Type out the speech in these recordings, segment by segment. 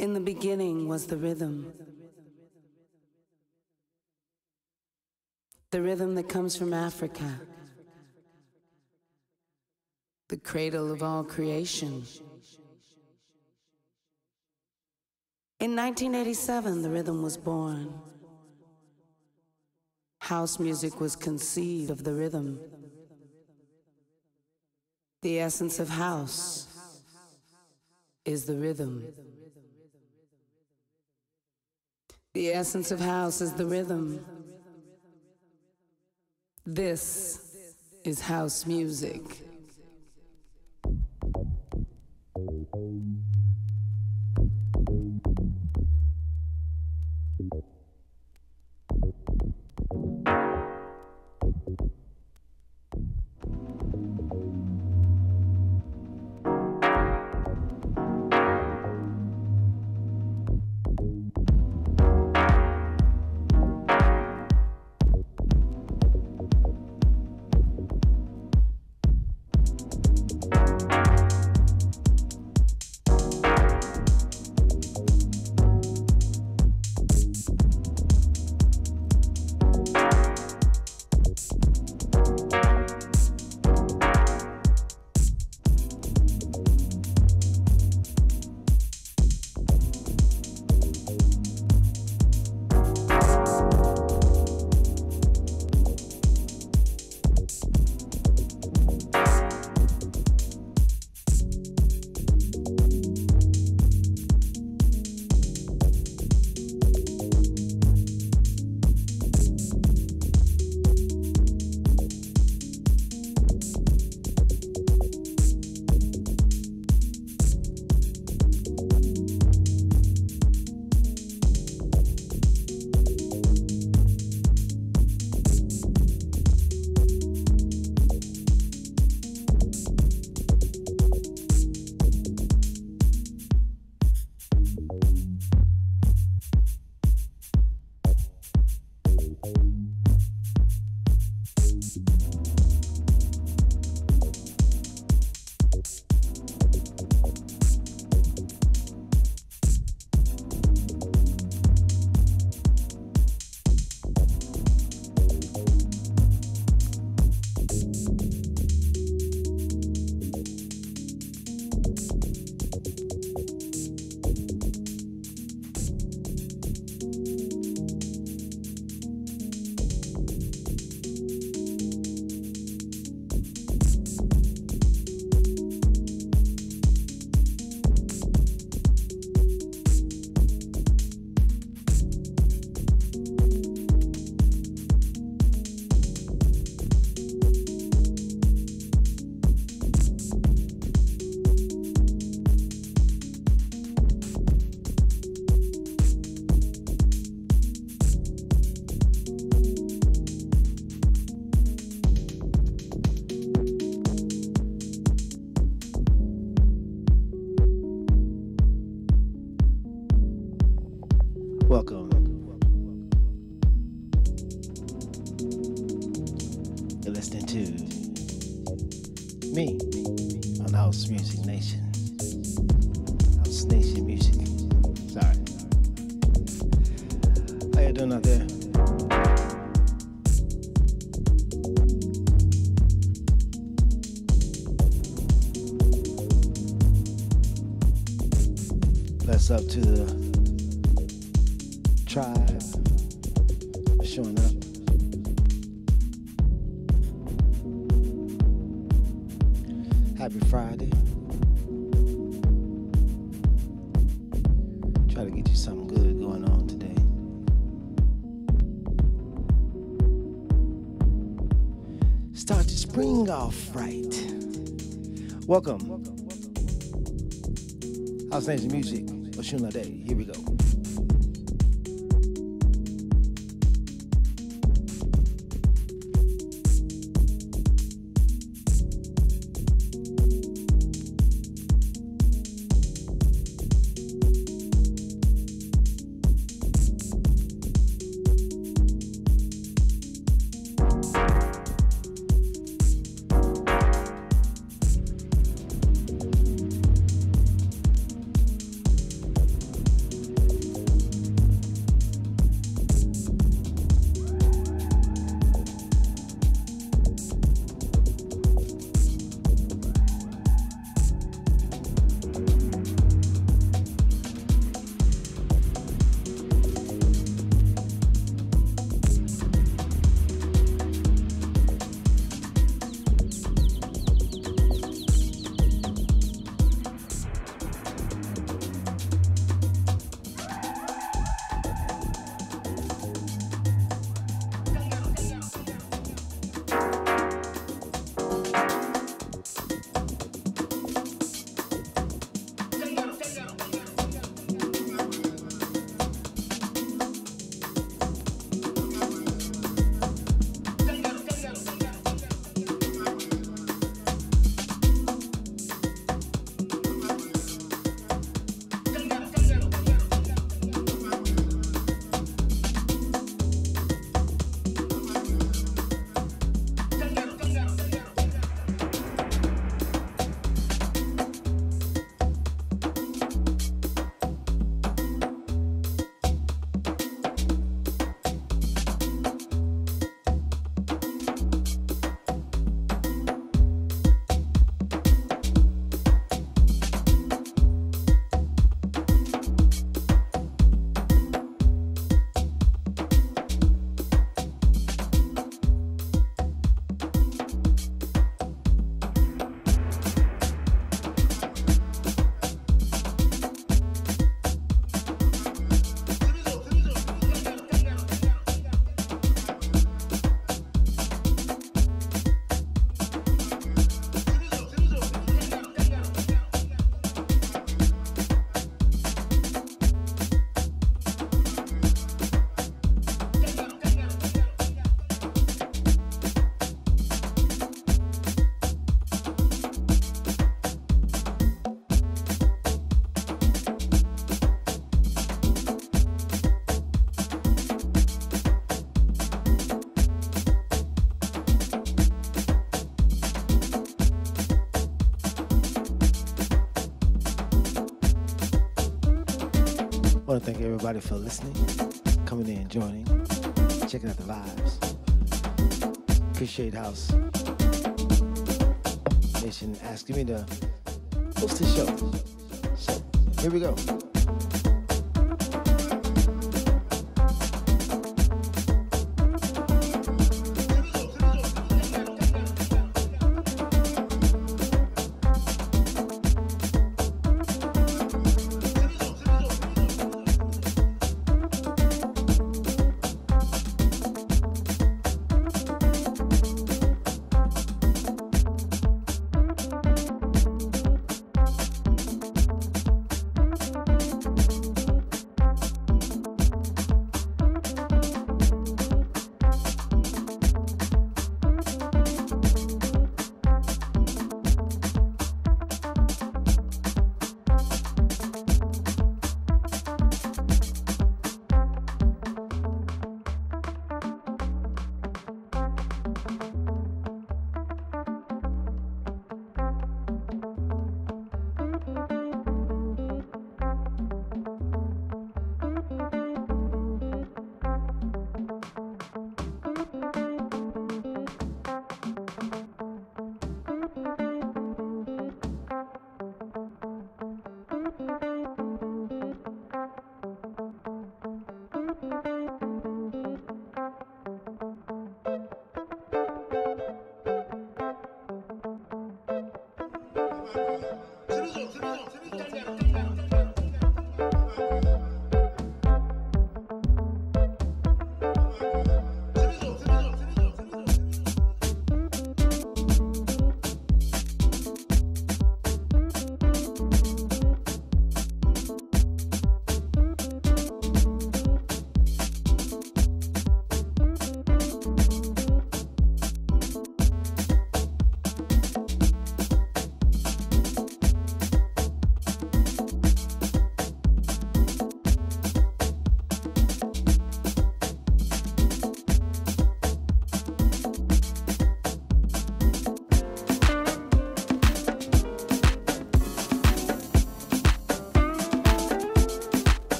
In the beginning was the rhythm. The rhythm that comes from Africa, the cradle of all creation. In 1987, the rhythm was born. House music was conceived of the rhythm. The essence of house is the rhythm. The essence of house is the rhythm. This is house music. Welcome. House Nation Music, Osunlade. Here we go. Want to thank everybody for listening, coming in, joining, checking out the vibes. Appreciate House Nation asking me to host the show. So here we go.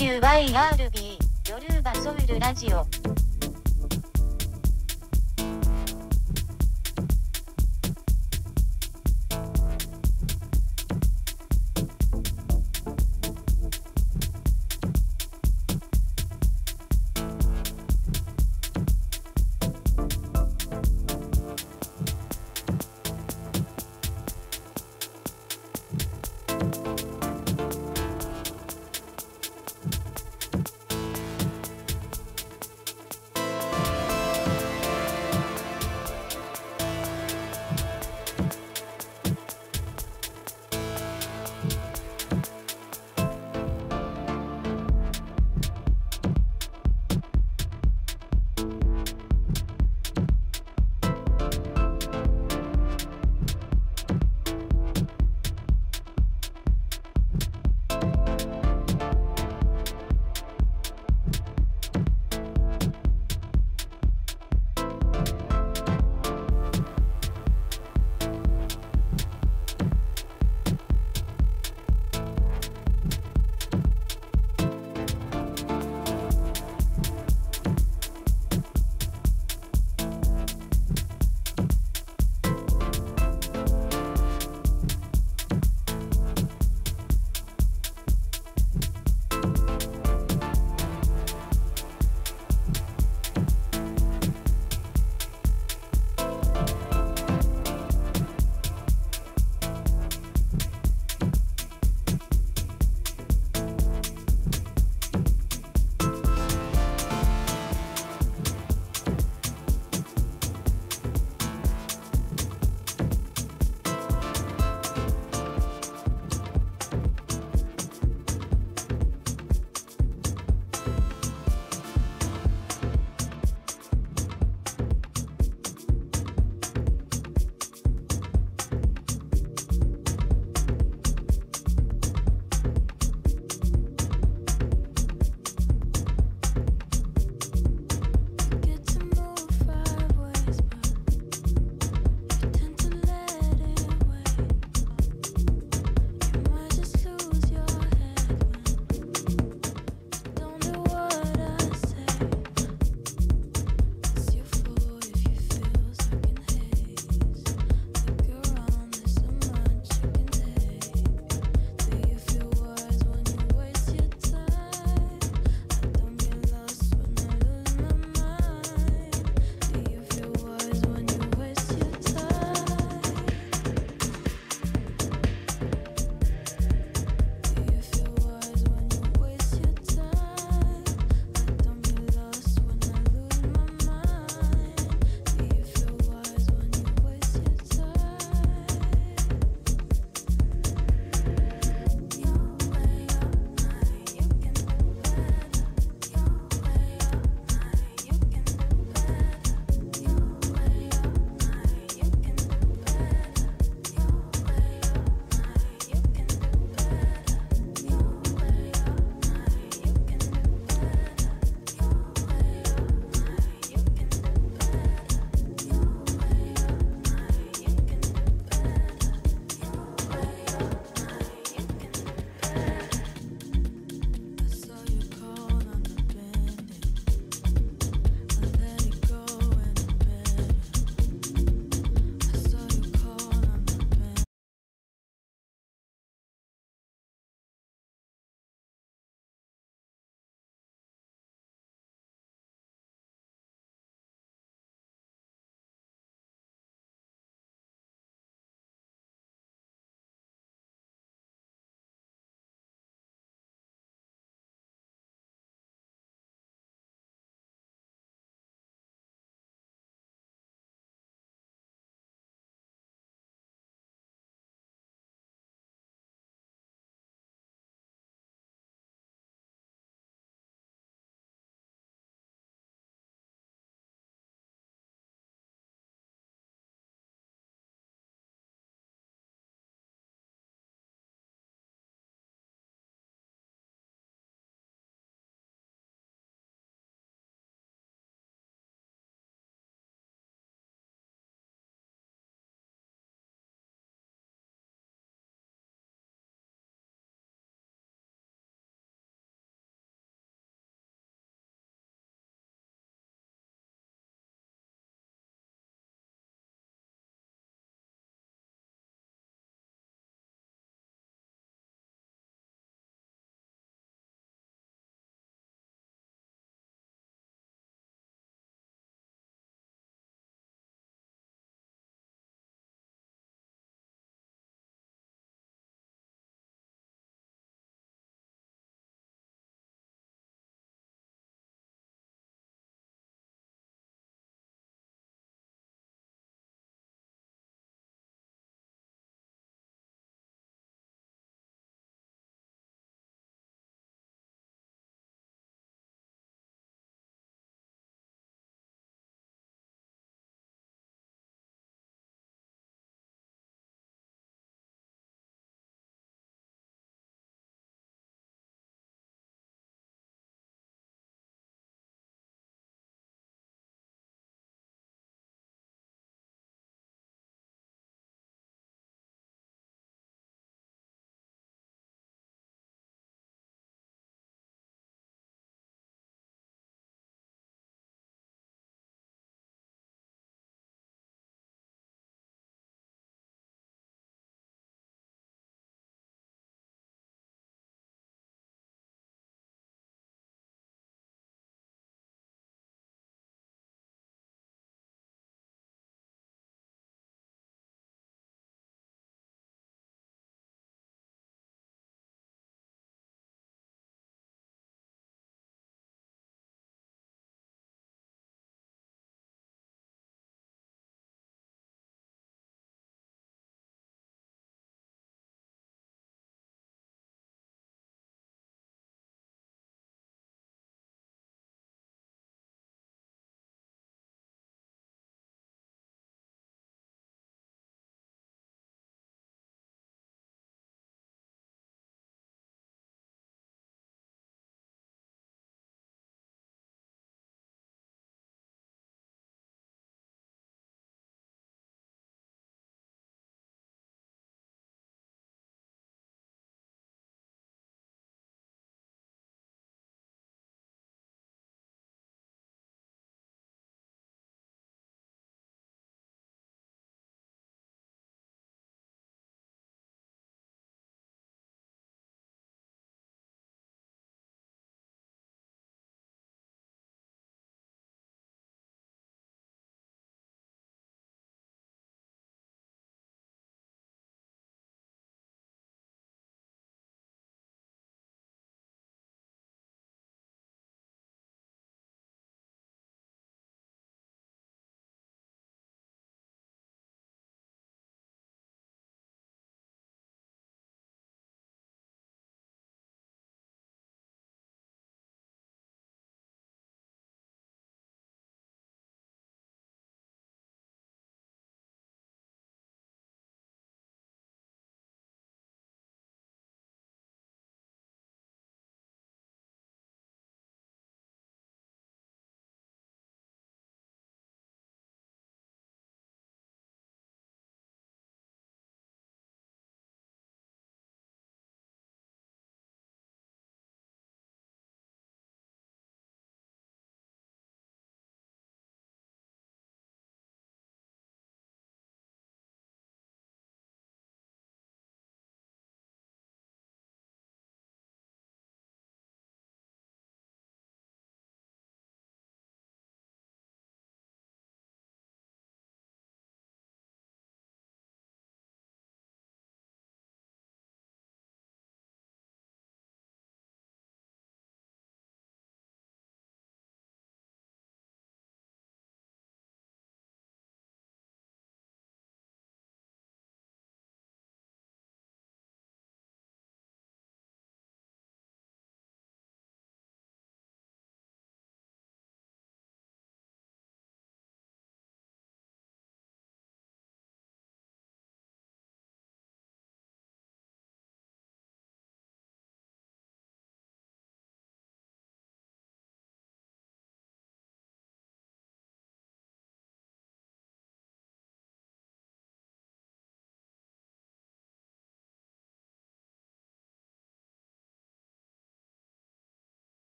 WYRB ヨルーバソウルラジオ。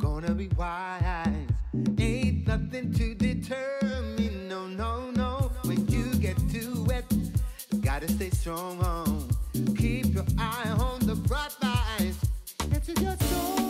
gonna be wise. Ain't nothing to deter me, no, no, no. When you get too wet, you gotta stay strong. Keep your eye on the bright lights. Answer your soul.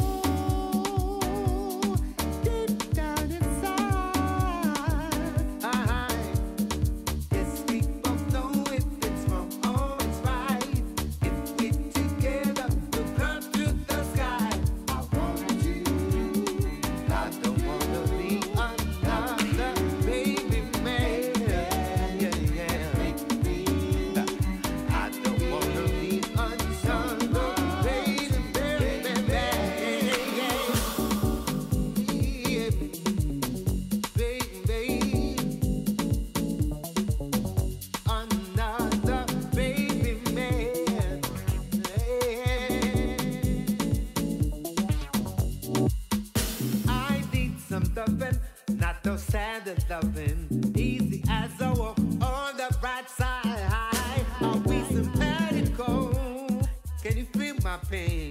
loving, easy as on the side. Are we? Can you feel my pain?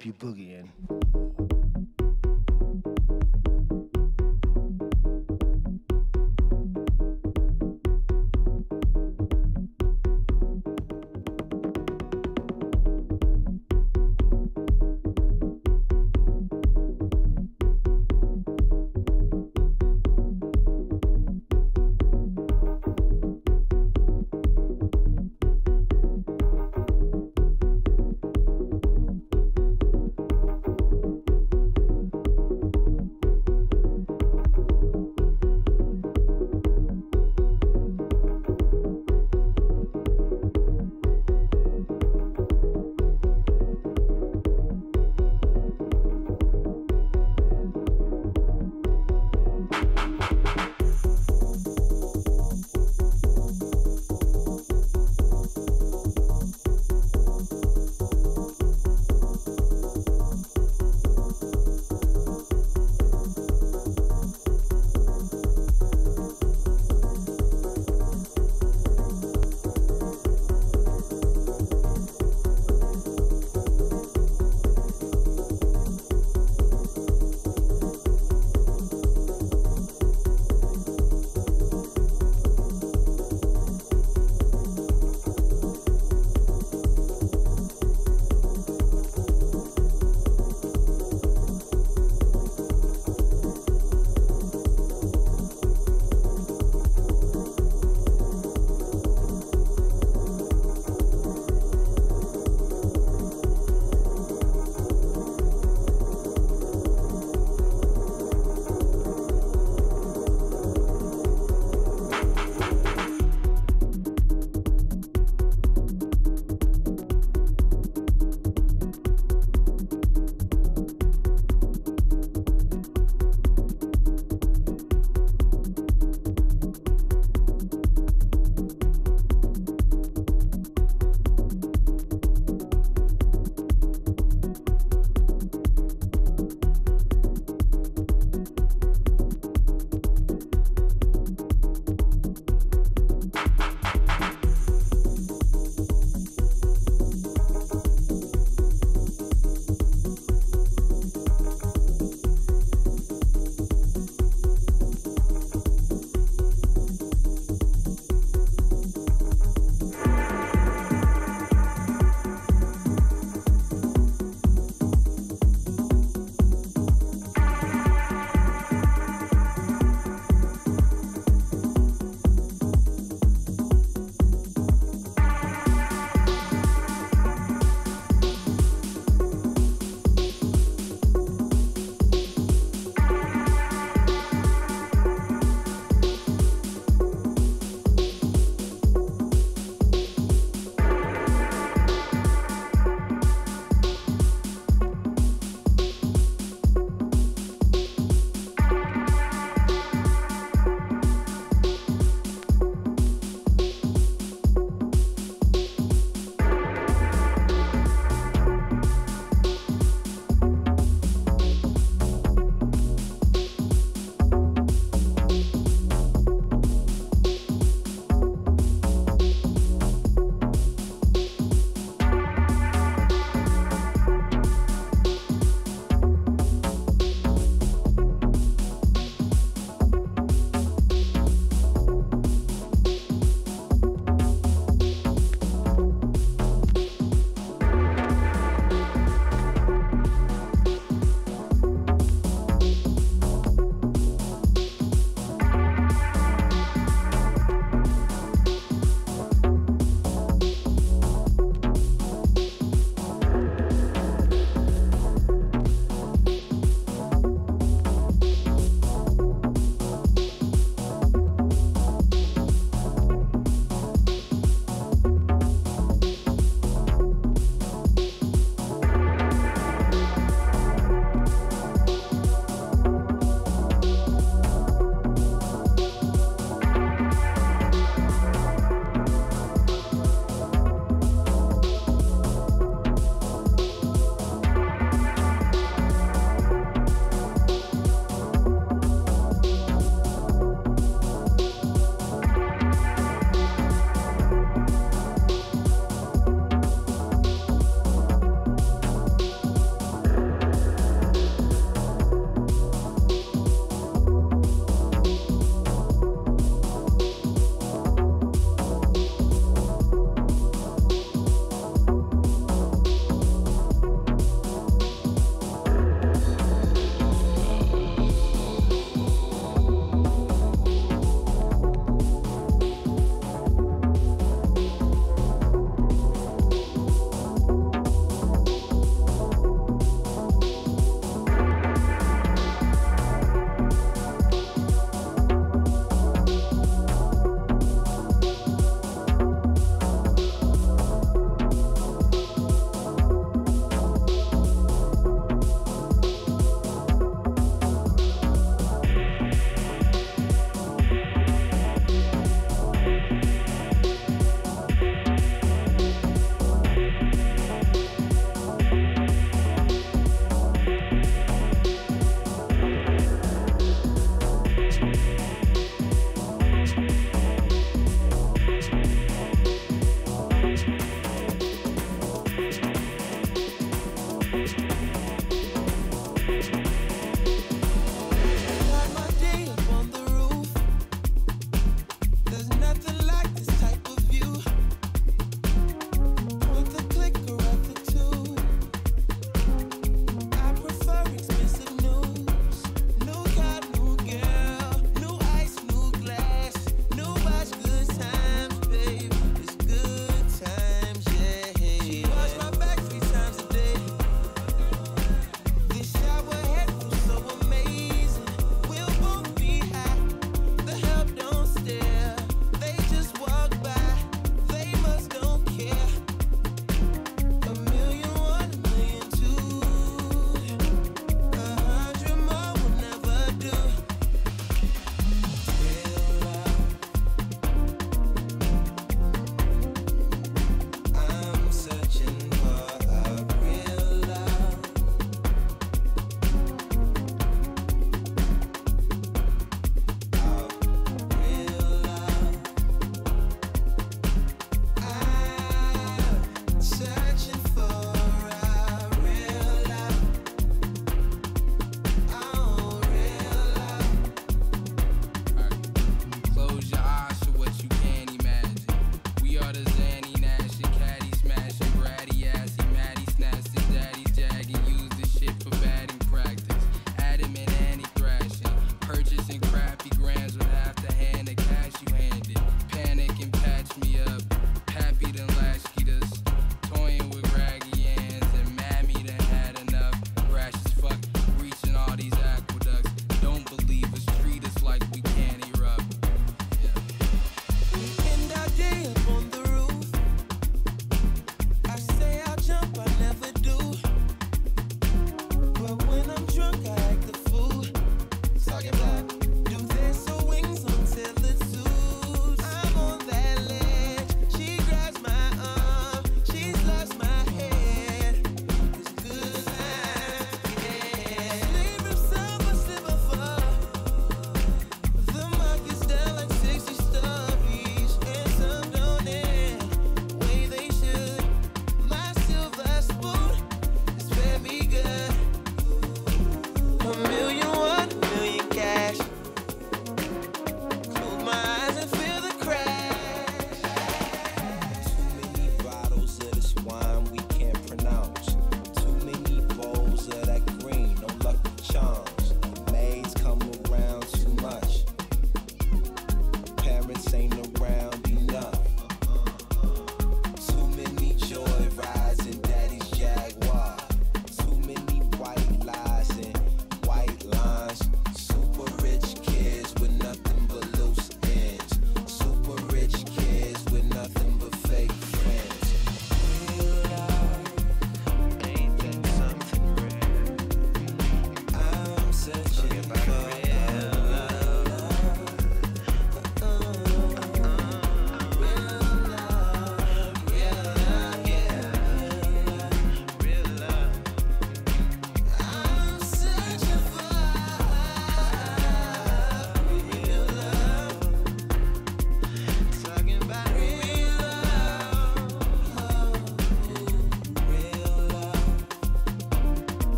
You you boogieing.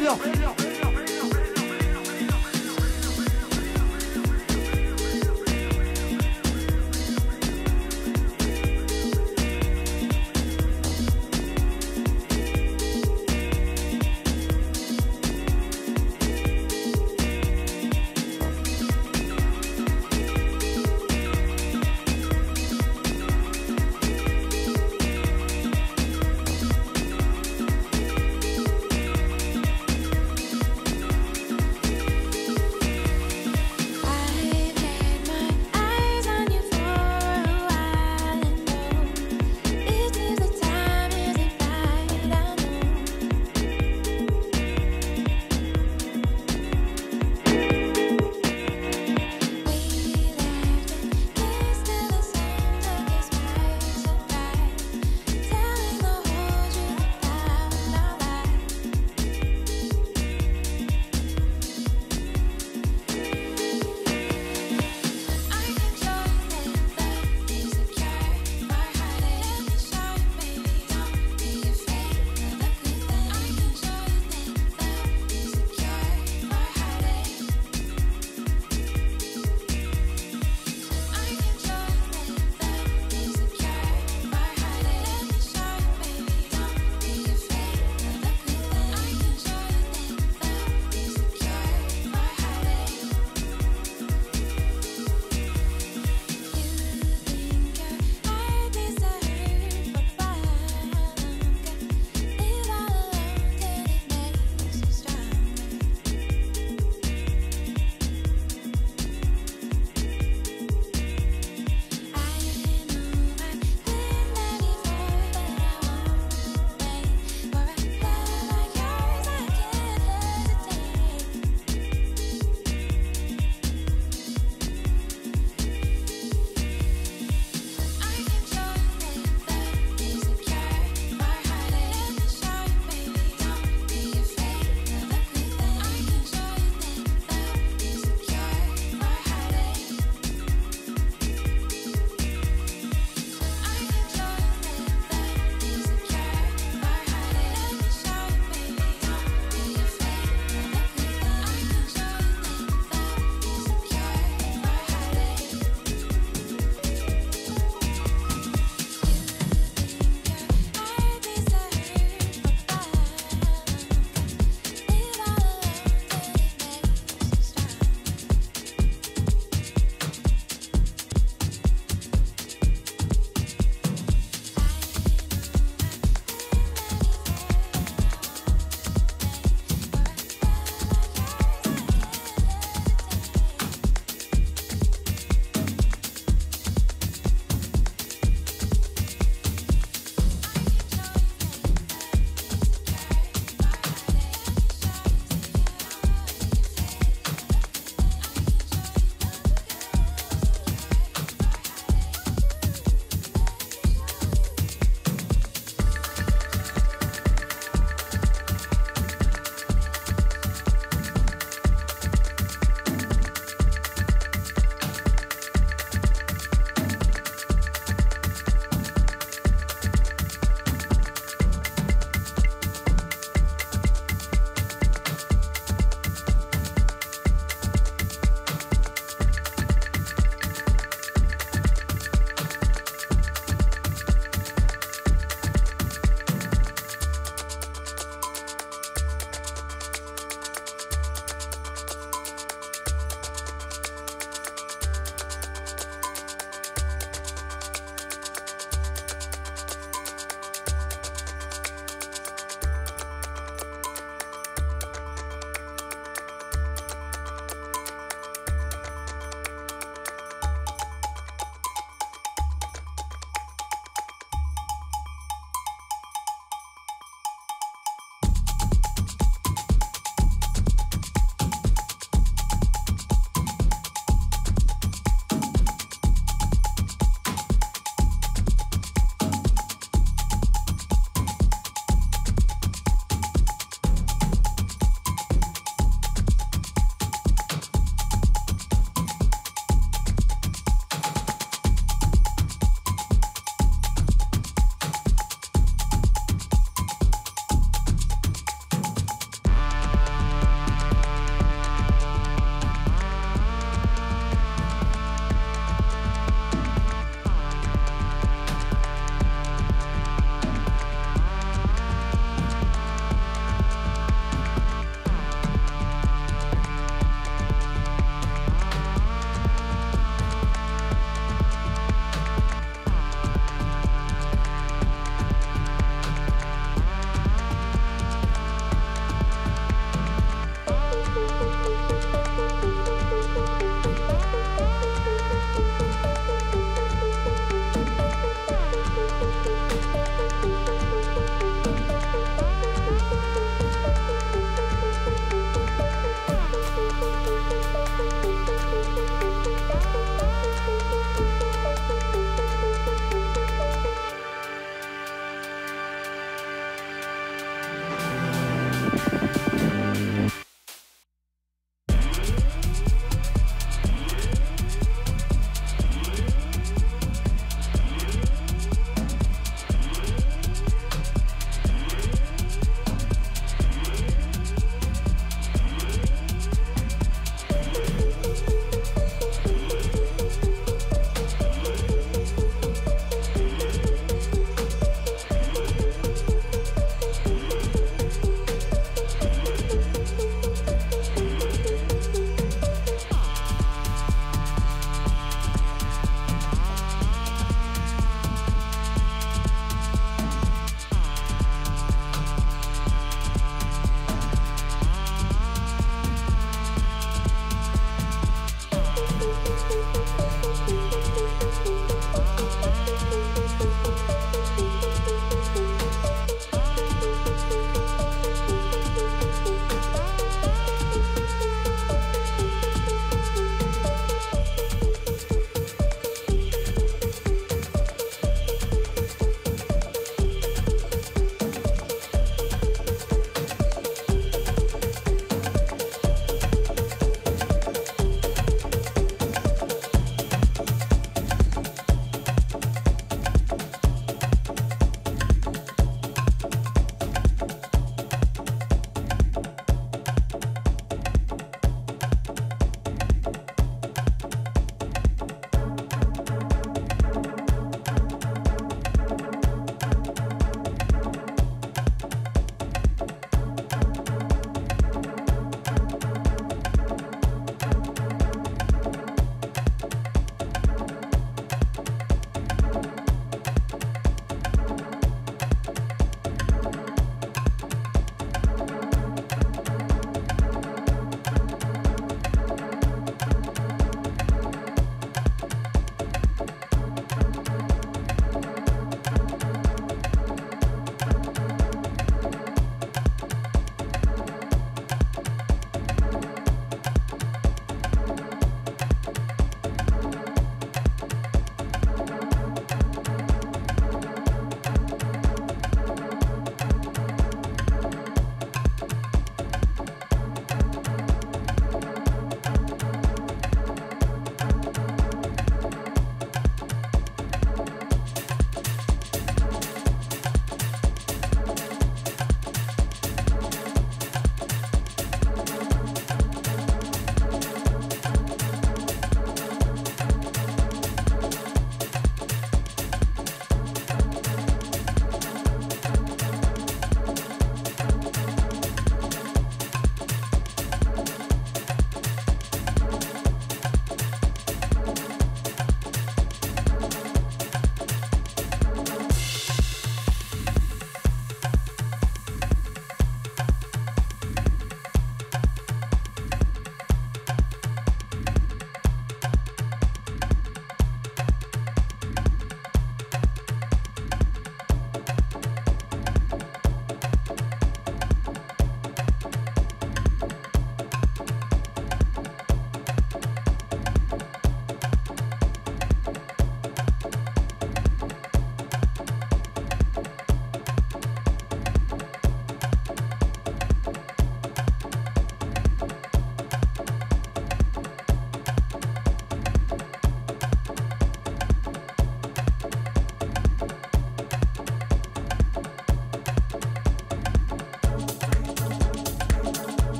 Soul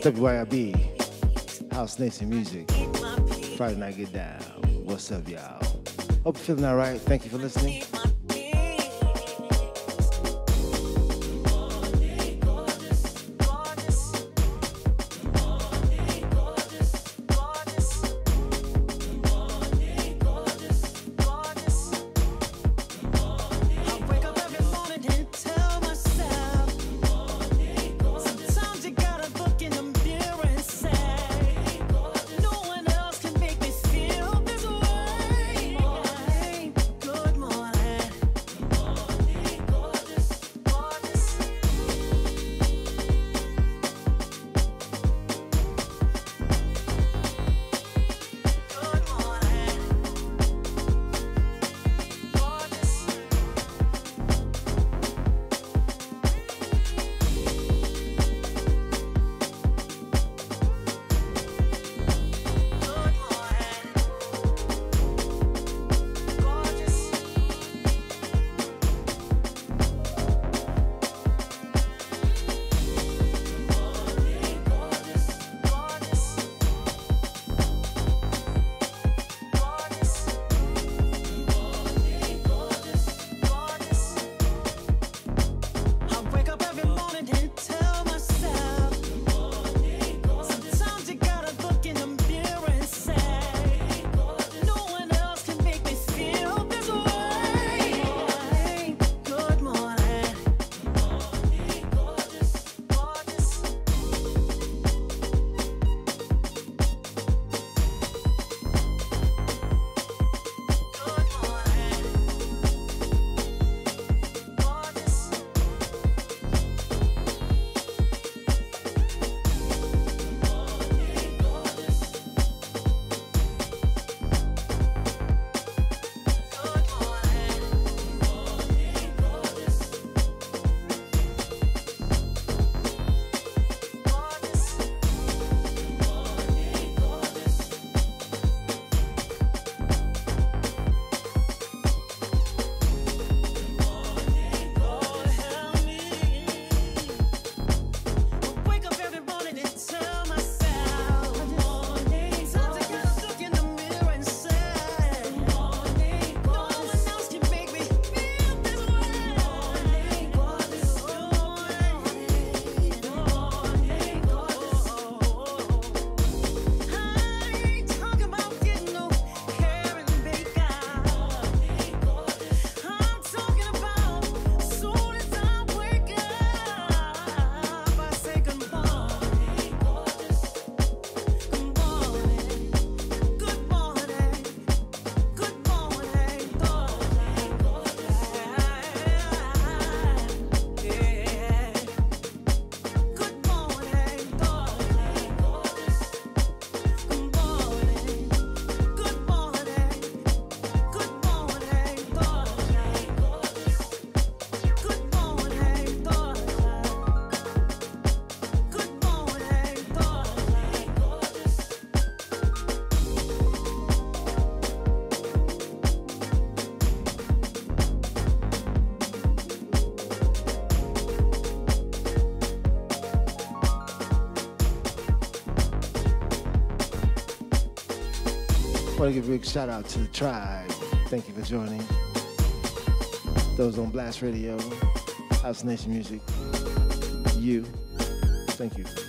WYRB, House Nation Music, Friday Night Get Down. What's up, y'all? Hope you're feeling all right. Thank you for listening. To give a big shout out to the tribe. Thank you for joining. Those on Blast Radio, House Nation Music, you, thank you.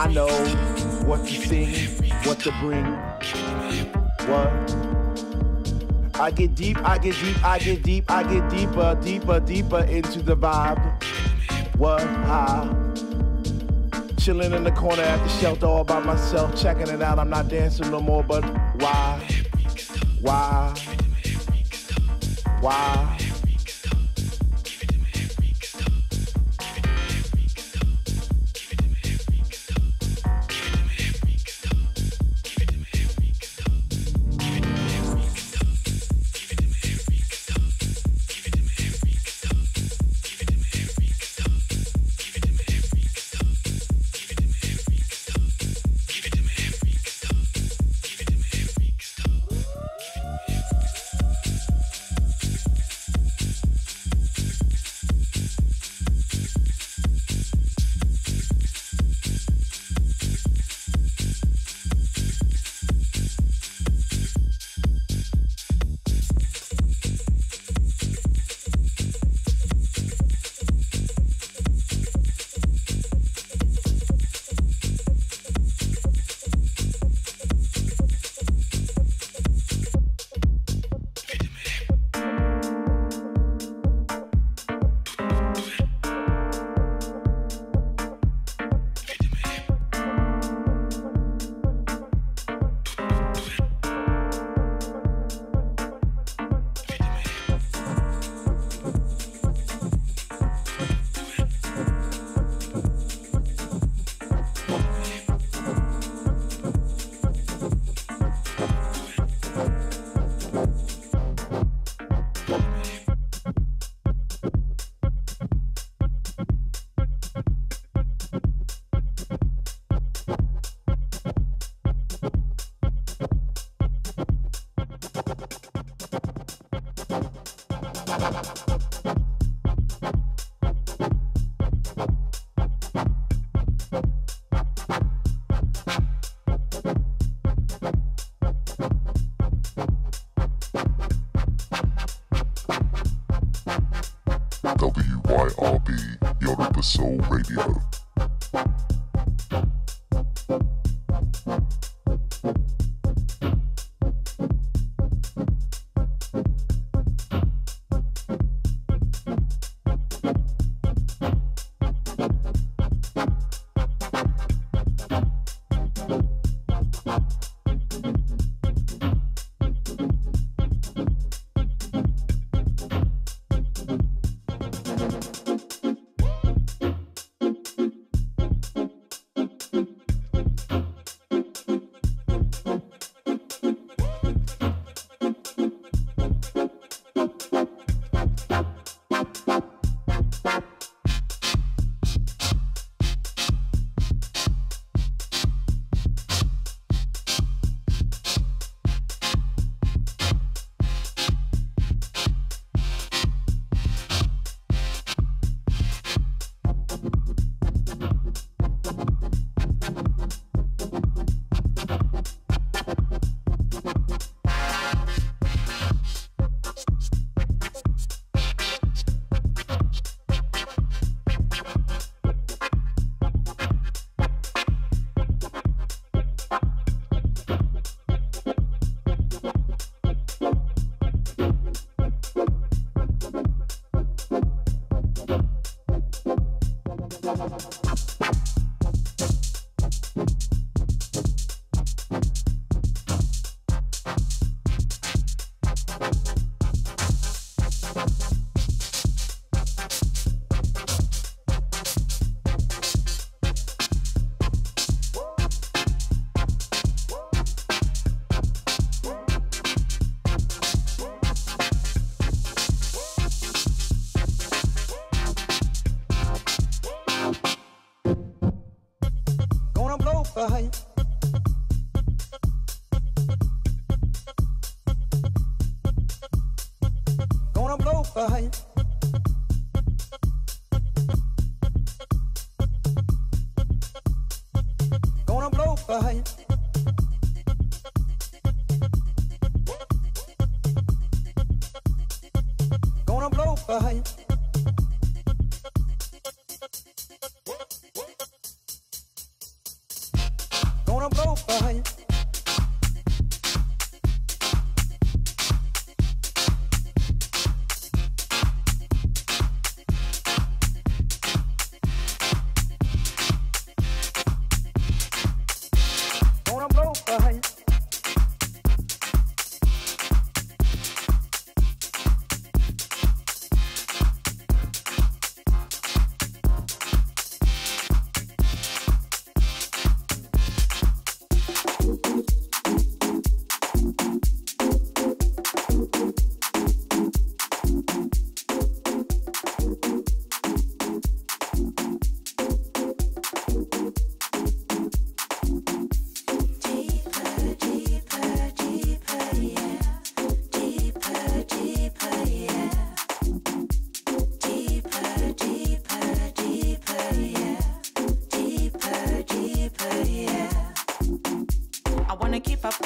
I know what to sing, what to bring, what. I get deep, I get deep, I get deep, I get deeper, deeper, deeper into the vibe. What? How? Chilling in the corner at the shelter all by myself, checking it out. I'm not dancing no more, but why? Why? Why?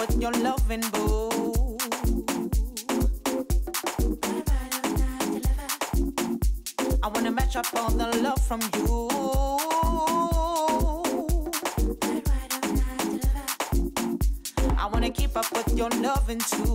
with your loving boo. I wanna match up all the love from you. I wanna keep up with your loving too.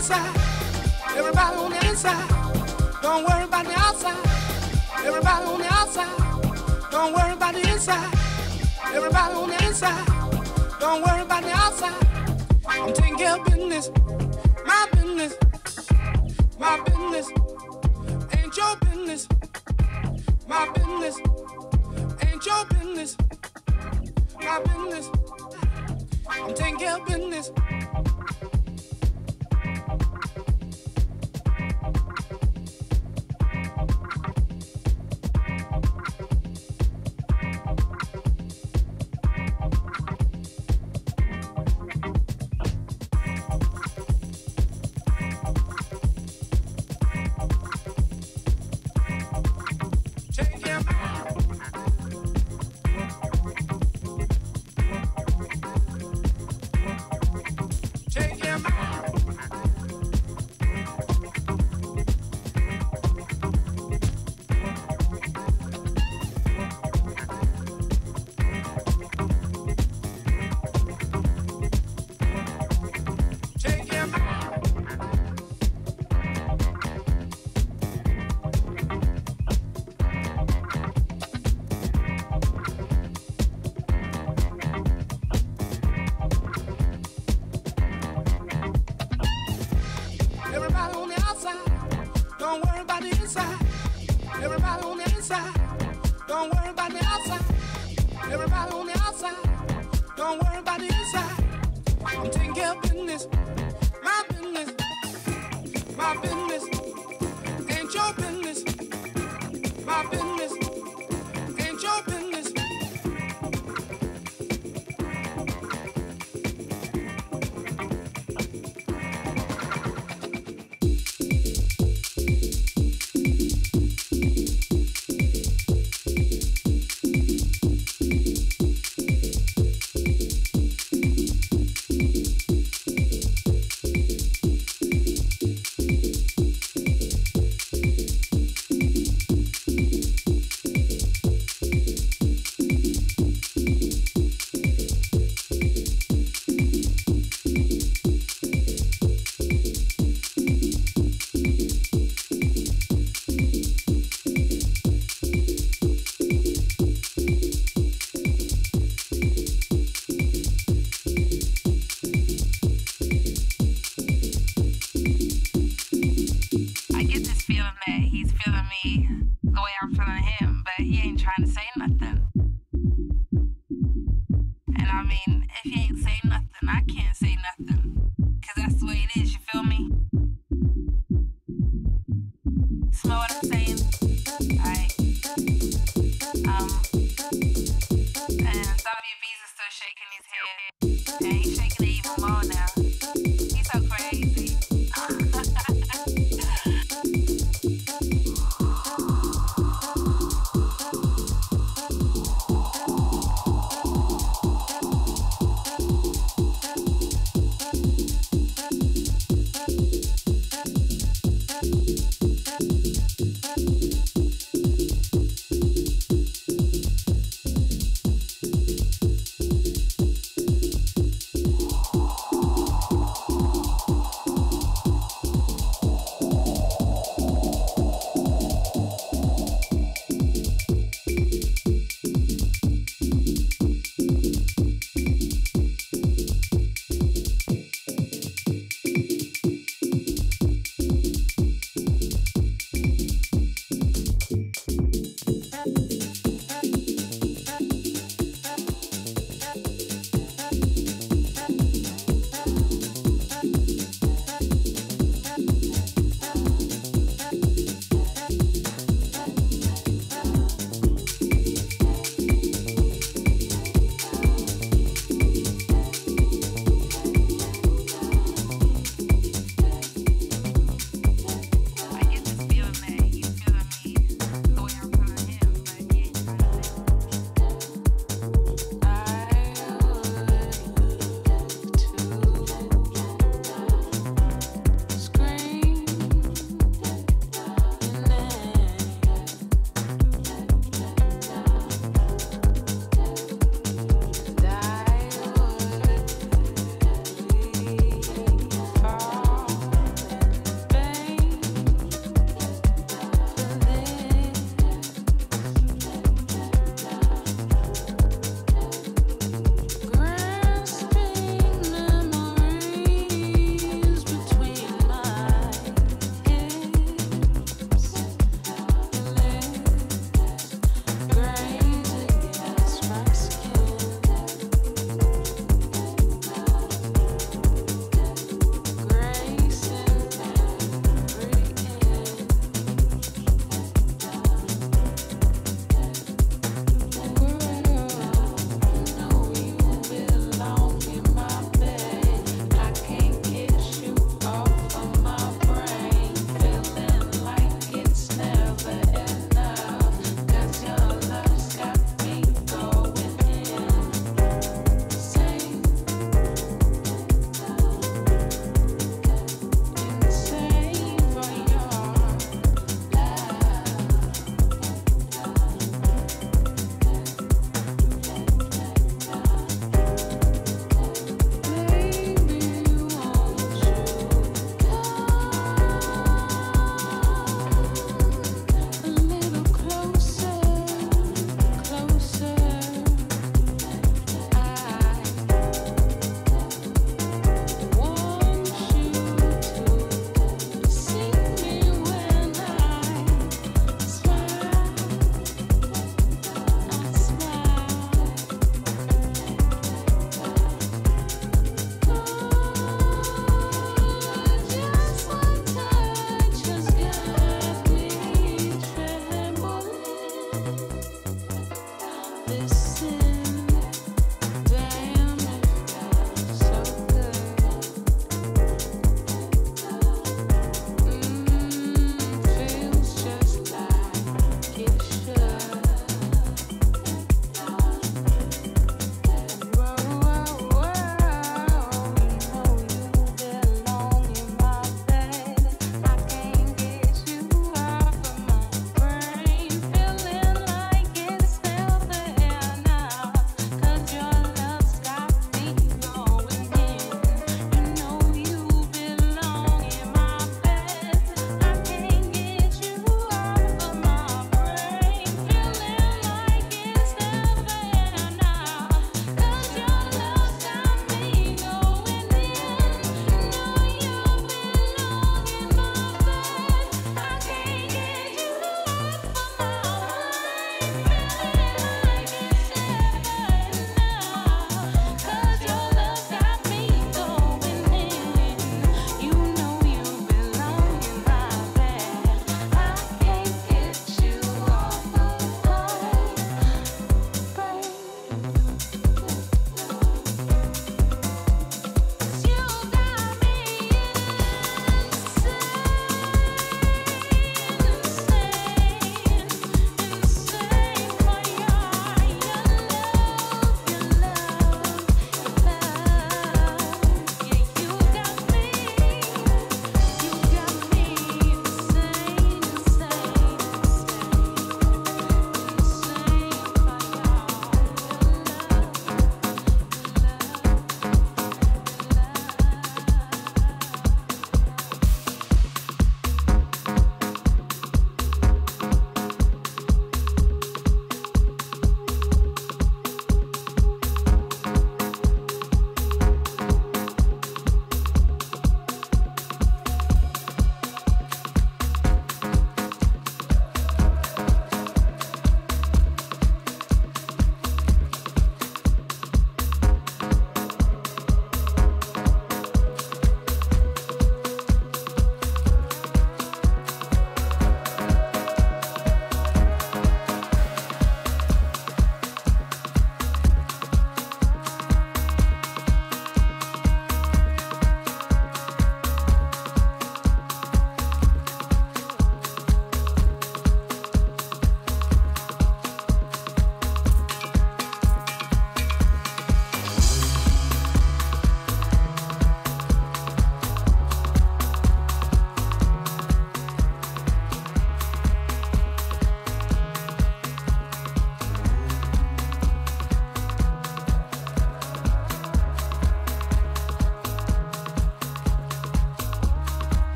inside. Everybody on the inside. Don't worry about the outside. Everybody on the outside. Don't worry about the inside. Everybody on the inside. Don't worry about the outside. I'm taking care of business.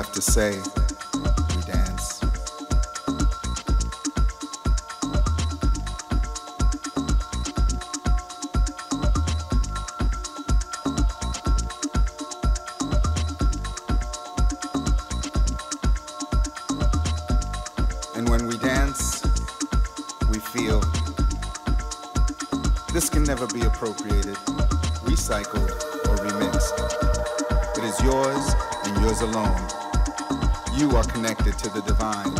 Left to say, connected to the divine,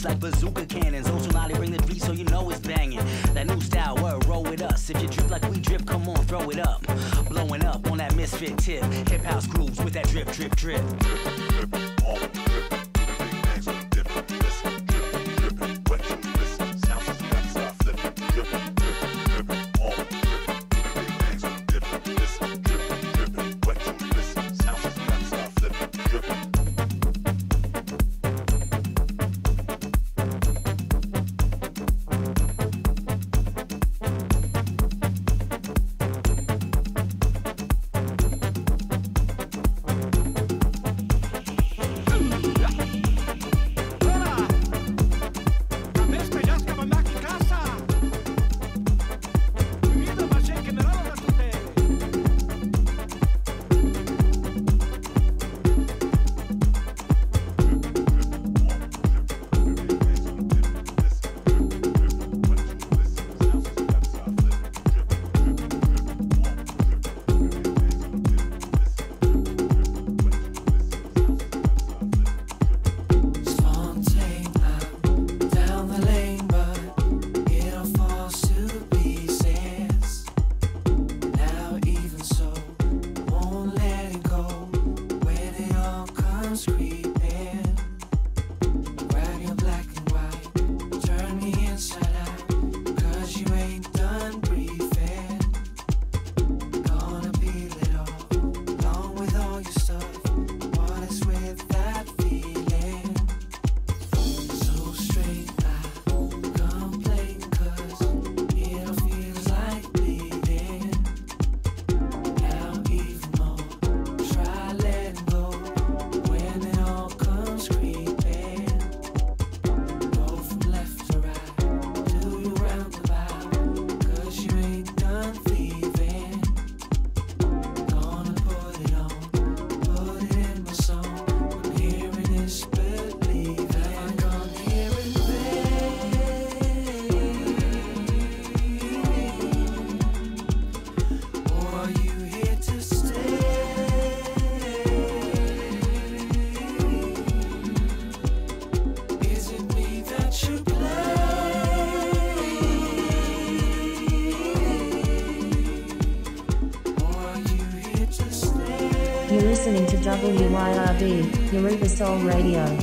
beats like bazooka cannons. Old Somali bring the beat so you know it's banging. That new style word, roll with us. If you drip like we drip, come on, throw it up. Blowing up on that misfit tip. Hip house grooves with that drip, drip, drip. WYRB, Yoruba Soul Radio.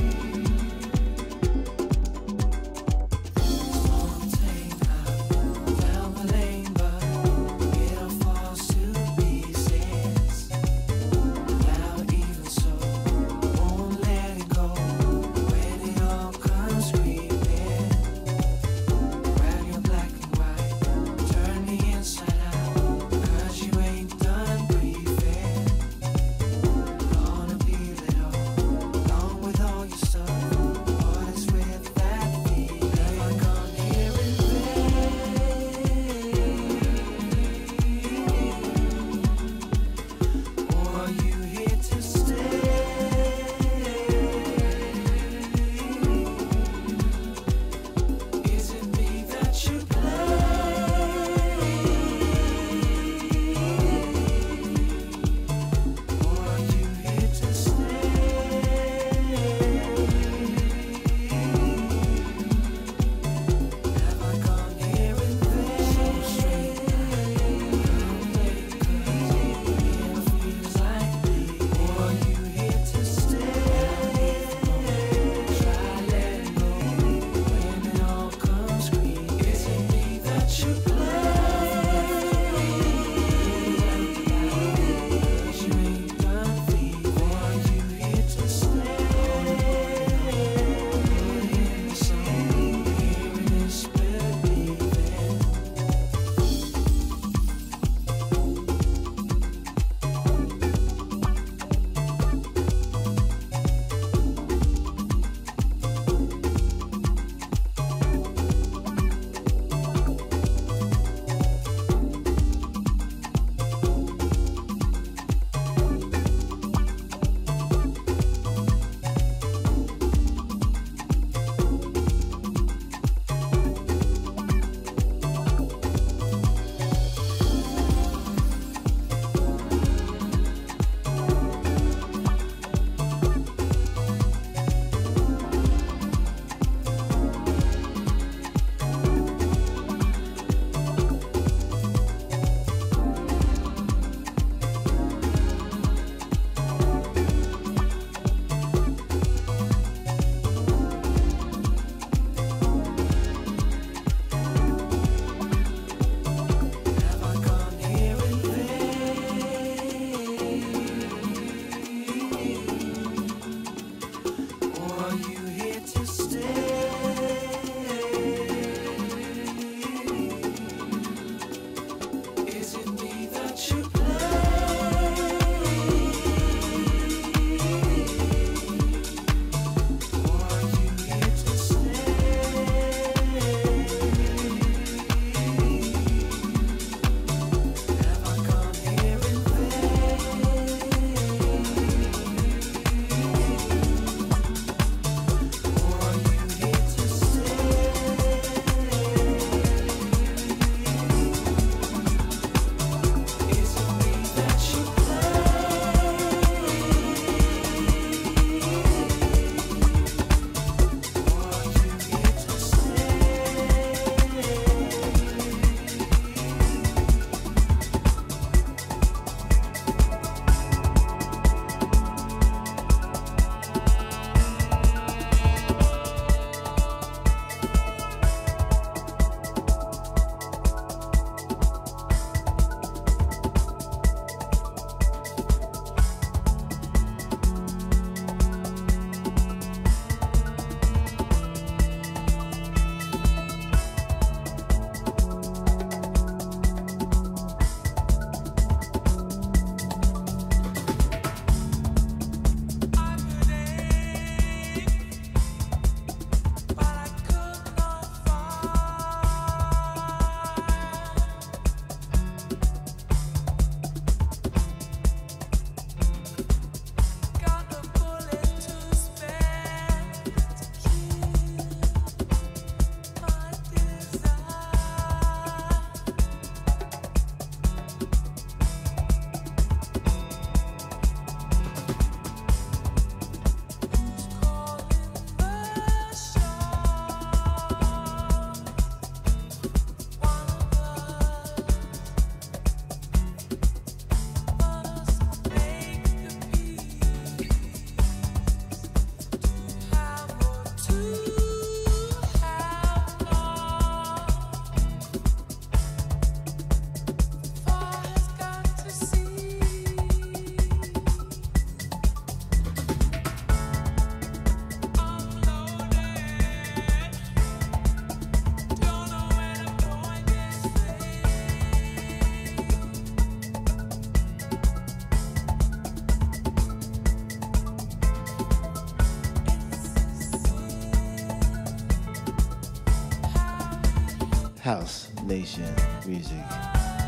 House Nation Music.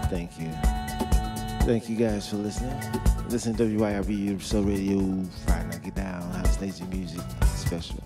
Thank you. Thank you guys for listening. Listen to WYRB Universal Radio, Friday Night Get Down, House Nation Music special.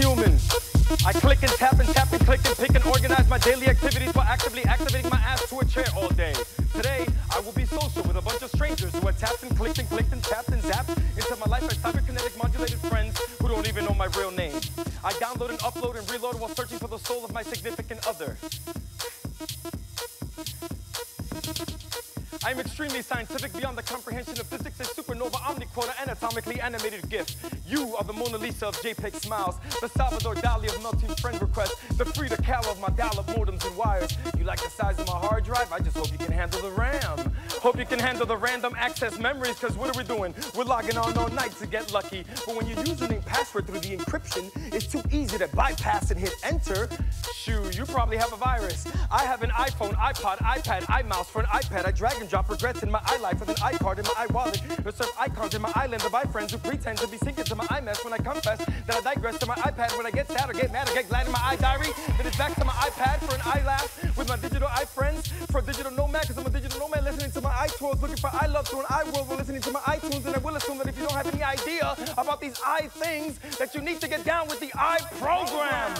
Human. The access memories, cause what are we doing? We're logging on all night to get lucky. But when your username password through the encryption it's too easy to bypass and hit enter, shoo, you probably have a virus. I have an iPhone, iPod, iPad, iMouse for an iPad. I drag and drop regrets in my iLife with an iCard in my iWallet. Insert icons in my island of iFriends who pretend to be syncing to my iMess when I confess that I digress to my iPad when I get sad or get iLove through an listening to my iTunes. And I will assume that if you don't have any idea about these i things, that you need to get down with the i program.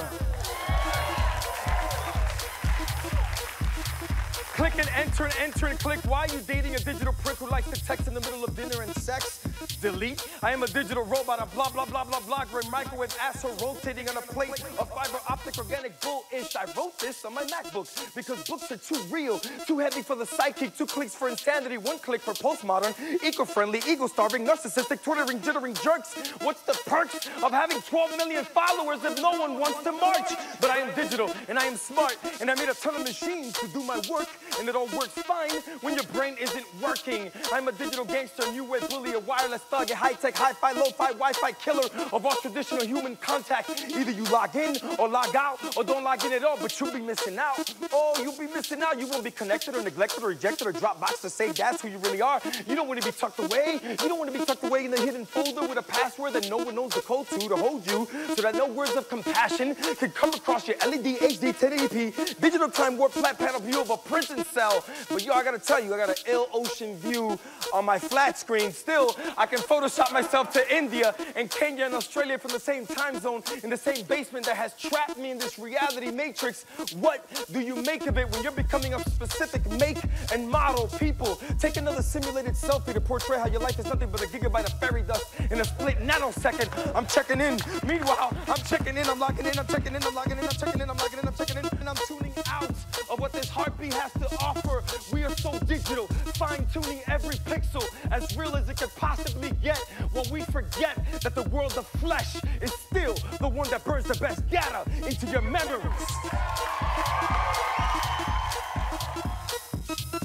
Click and enter and enter and click. Why are you dating a digital prick who likes to text in the middle of dinner and sex? Delete. I am a digital robot, a blah, blah, blah, blah, blah, microwave asshole rotating on a plate of fiber optic organic I wrote this on my MacBook because books are too real, too heavy for the psychic, two clicks for insanity, one click for postmodern, eco-friendly, ego-starving, narcissistic, twittering, jittering jerks. What's the perks of having 12 million followers if no one wants to march? But I am digital and I am smart and I made a ton of machines to do my work and it all works fine when your brain isn't working. I'm a digital gangster, new wave bully, a wireless thug, a high-tech, hi-fi, lo-fi, Wi-Fi killer of all traditional human contact. Either you log in or log out or don't log in at all, but you'll be missing out. Oh, you'll be missing out. You won't be connected or neglected or rejected or dropped box to say that's who you really are. You don't want to be tucked away. You don't want to be tucked away in the hidden folder with a password that no one knows the code to to hold you so that no words of compassion can come across your LED HD 1080p digital time warp flat panel view of a prison cell. But yo, I gotta tell you, I got an ill ocean view on my flat screen. Still, I can Photoshop myself to India and Kenya and Australia from the same time zone in the same basement that has trapped me in this reality matrix. What do you make of it when you're becoming a specific make and model? People, take another simulated selfie to portray how your life is nothing but a gigabyte of fairy dust in a split nanosecond. I'm checking in. Meanwhile, I'm checking in, I'm logging in, I'm checking in, I'm logging in, I'm checking in, I'm logging in, I'm checking in, and I'm tuning out of what this heartbeat has to offer. We are so digital, fine tuning every pixel as real as it could possibly get. While we forget that the world of flesh is still the one that burns the best data into your memories. Thank you.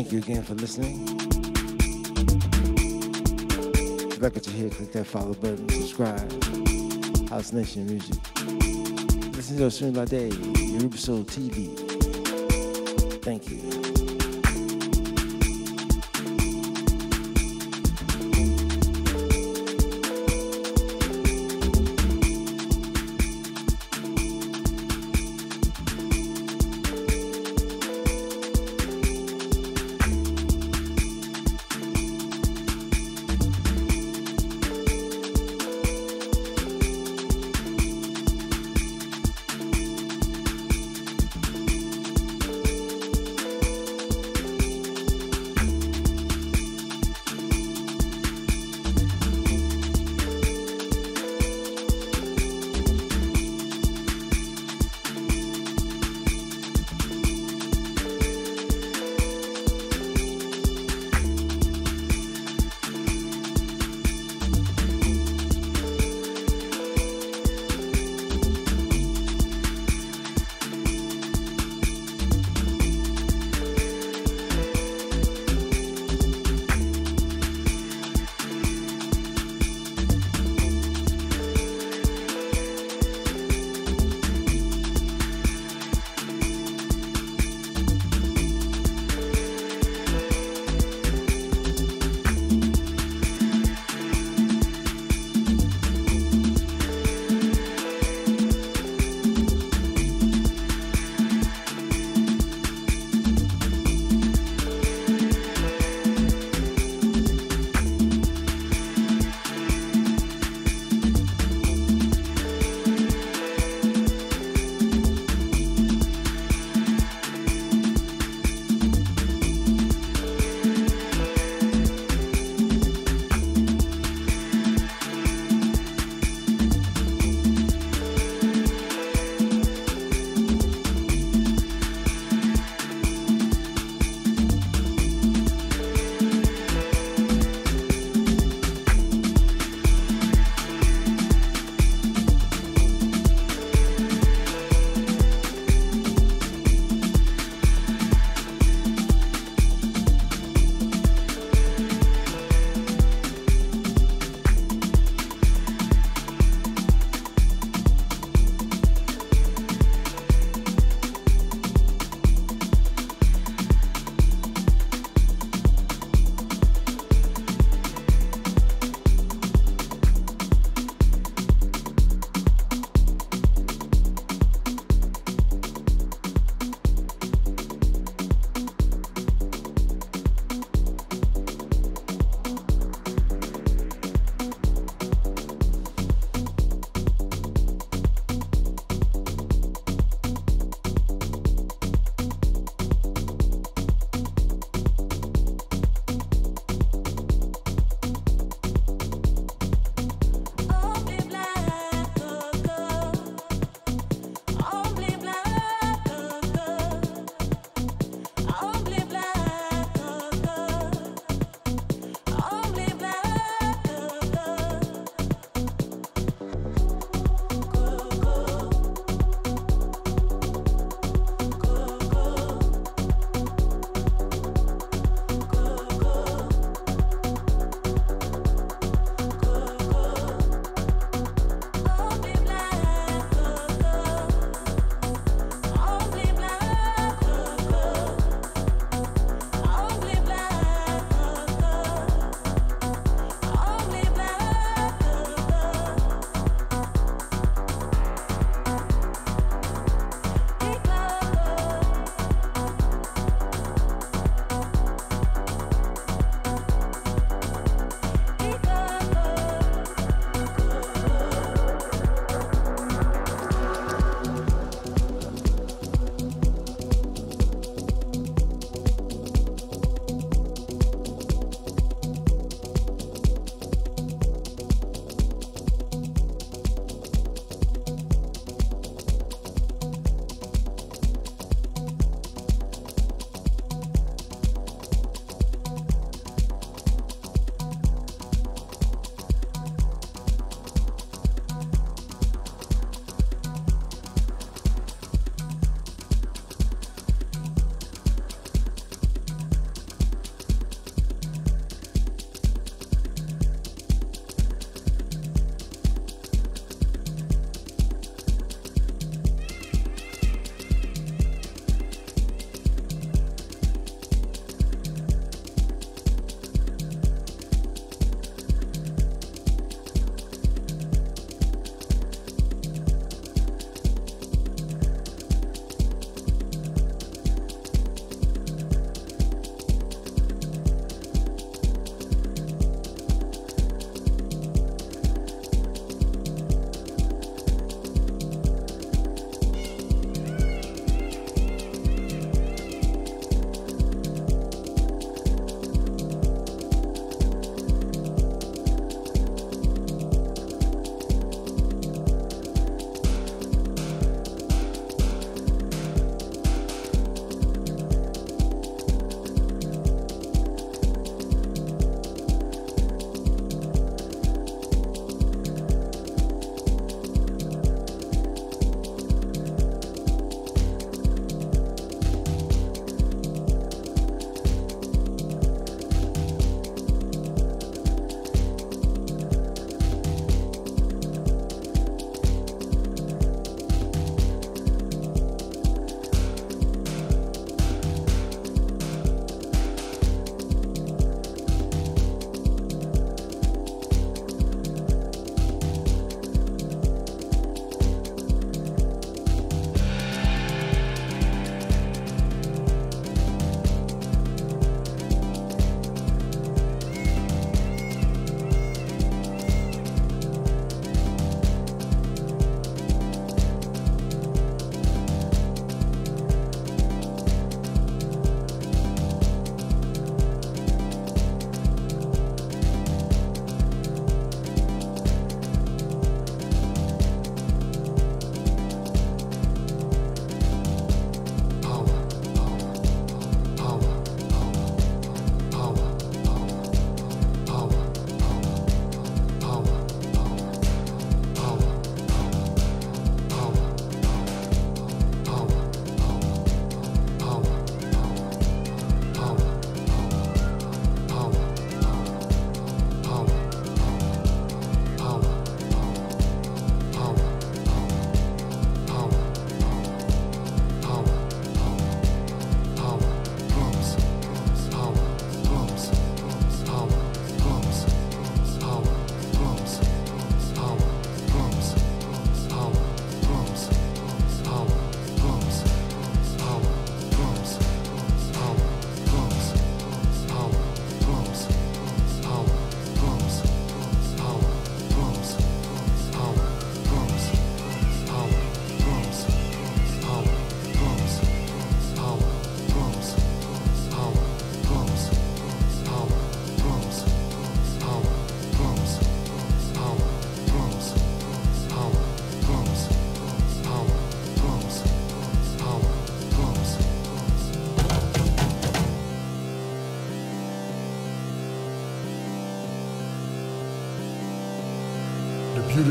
Thank you again for listening. Back at your head, click that follow button, subscribe. House Nation Music. Listen to us stream by day, Yoruba Soul TV. Thank you.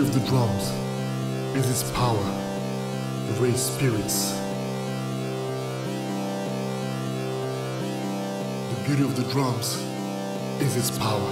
Use the drums. is its power. to Raise spirits. The beauty of the drums is its power.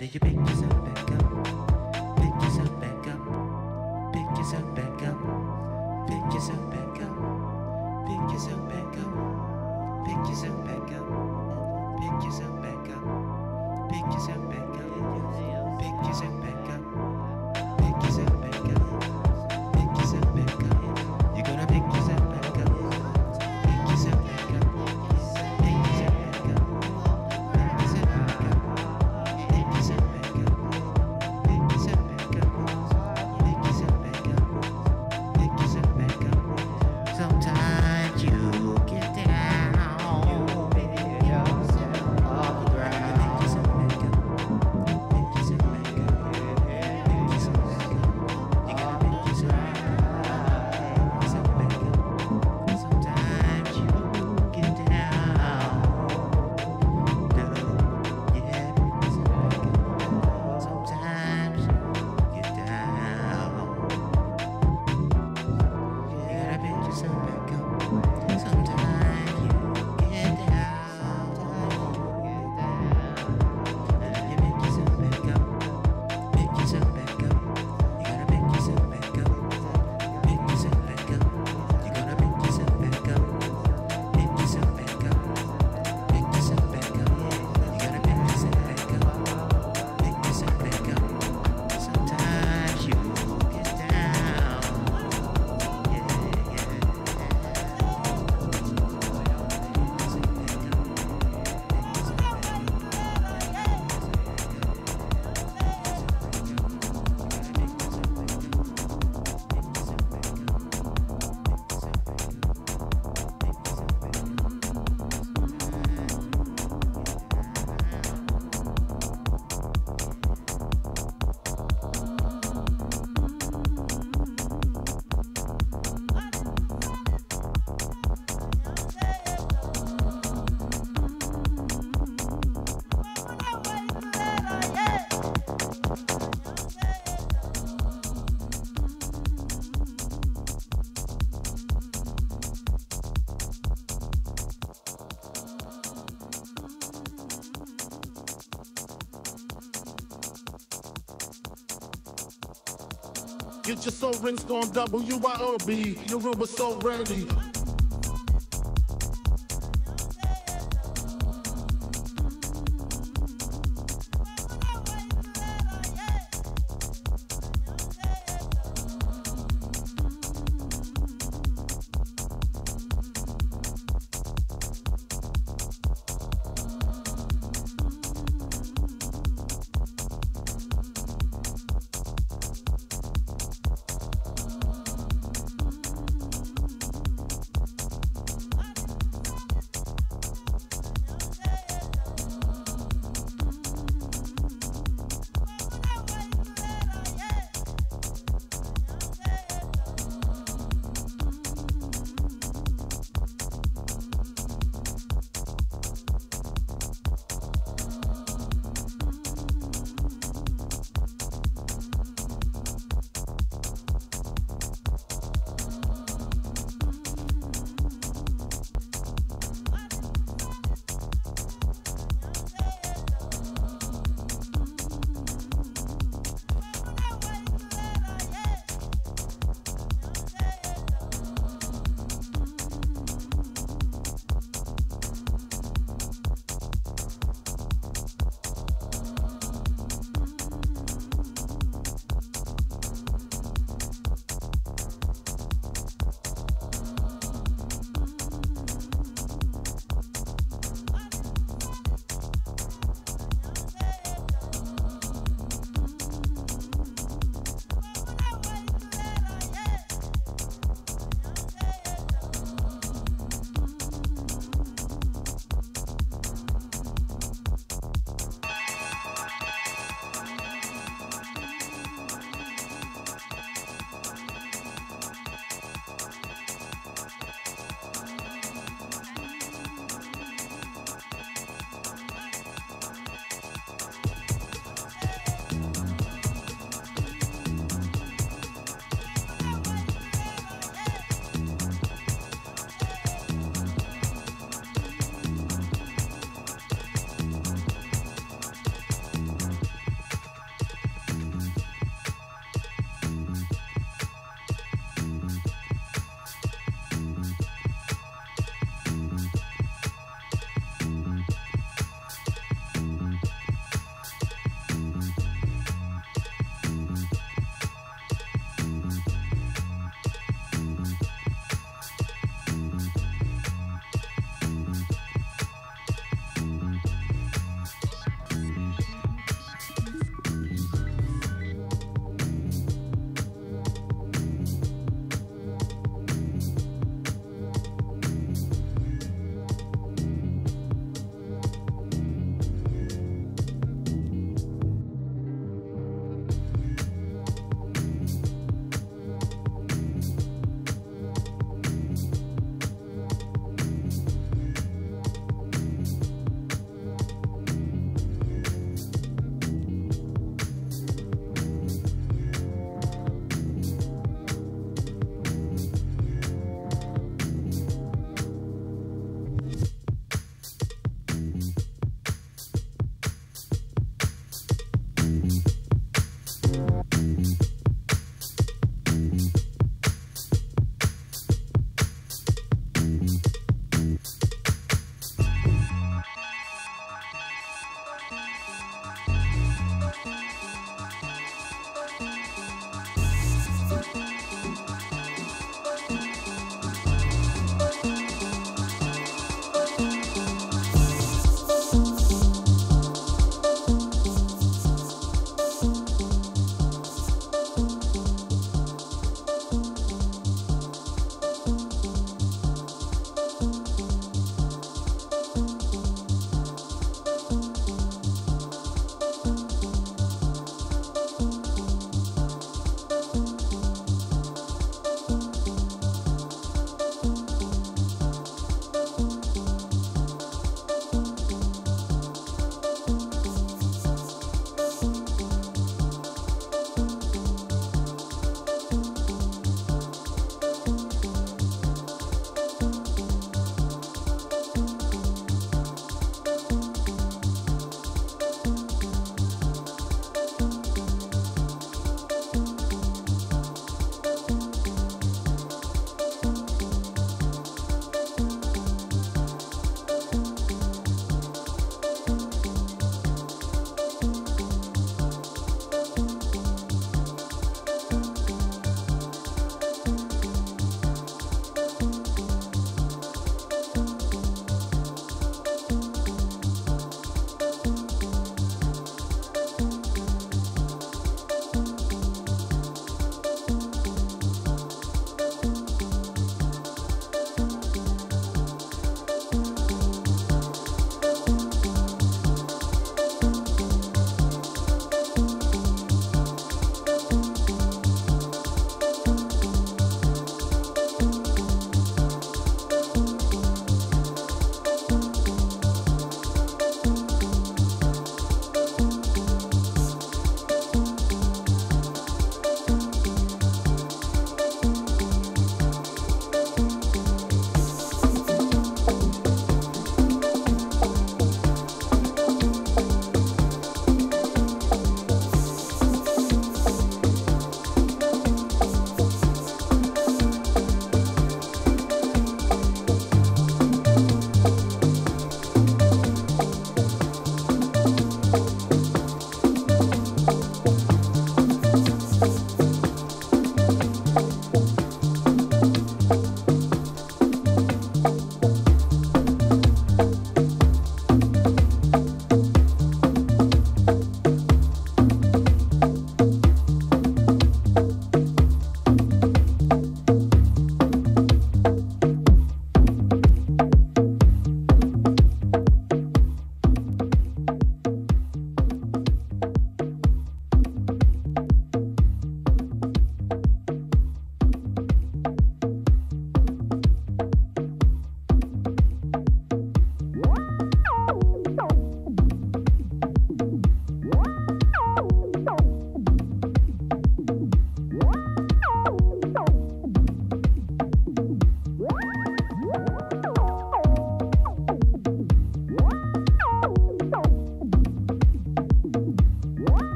and then you make yourself up? Get your soul ring on W I O B. Yoruba Soul Radio.